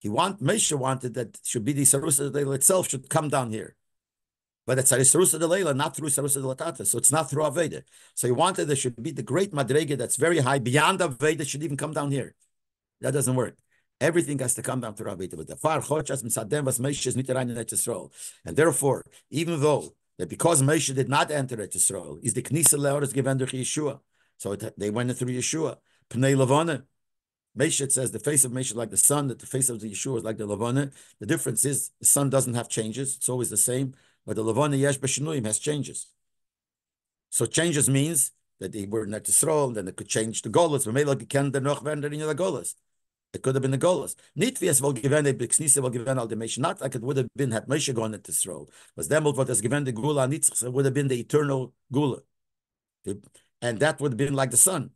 He want Moshe wanted that should be the Sarusa itself should come down here. But it's Sarusa de Leila, not through Sarusa de Latata. So it's not through Aveda. So he wanted there should be the great Madrega that's very high, beyond Aveda, should even come down here. That doesn't work. Everything has to come down to Rabbi But the far and therefore, even though that because Moshe did not enter Yisrael, is the Knisa Leor is given durch Yeshua, so it, they went through Yeshua. Pnei Lavona. Moshe it says the face of Moshe is like the sun, that the face of the Yeshua is like the Lavona. The difference is the sun doesn't have changes; it's always the same. But the Lavona Yesh B'Shinuyim has changes. So changes means that they were in Yisrael, and then they could change the Golas. It could have been the Golas. Wohl gewähnt, Bixnisse wohl gewähnt, all the Meshach. Not like it would have been, had Moshe gone into Israel. Was them what has given the Gula Nitzch, it would have been the eternal Gula. And that would have been like the sun.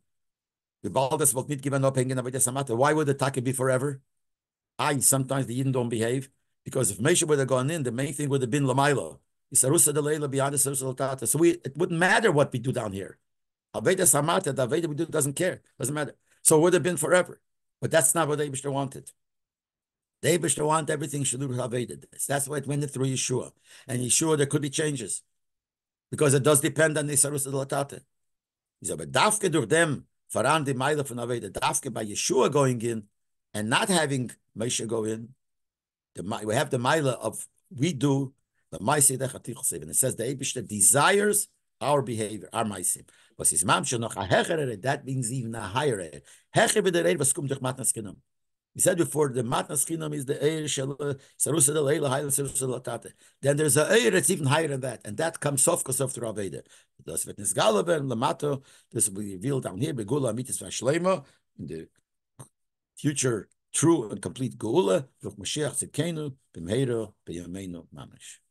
The Baldas would not given up hanging about the Samata. Why would the Taka be forever? I sometimes the Yidden don't behave. Because if Moshe would have gone in, the main thing would have been the Sarusa So we, it wouldn't matter what we do down here. Aveda Samata, the Aveda we do doesn't care. Doesn't matter. So it would have been forever. But that's not what the Abishter wanted. The Abishter wanted everything Shadur Haveda. That's why it went through Yeshua. And Yeshua, there could be changes. Because it does depend on the Sarus Latate. He said, but Dafke durch die Meile von Aveda, Dafke by Yeshua going in and not having Moshe go in, the, we have the Meile of we do the Maisi and it says the Abishter desires our behavior, our Maisim. Was is mamshe noch a hechere, that means even a higher Heche b'derei was kommt durch matnas kinam. We said before, the matnas kinam is the eir shel sarusa del eila hayla sarusa latate. Then there's a eir that's even higher than that, and that comes sof kosof through Aveda. Das wird nisgalaben lamato. This will be revealed down here. Begula mitis vashlema in the future true and complete geula Mashiach tzidkenu b'mheiro b'yameinu mamash.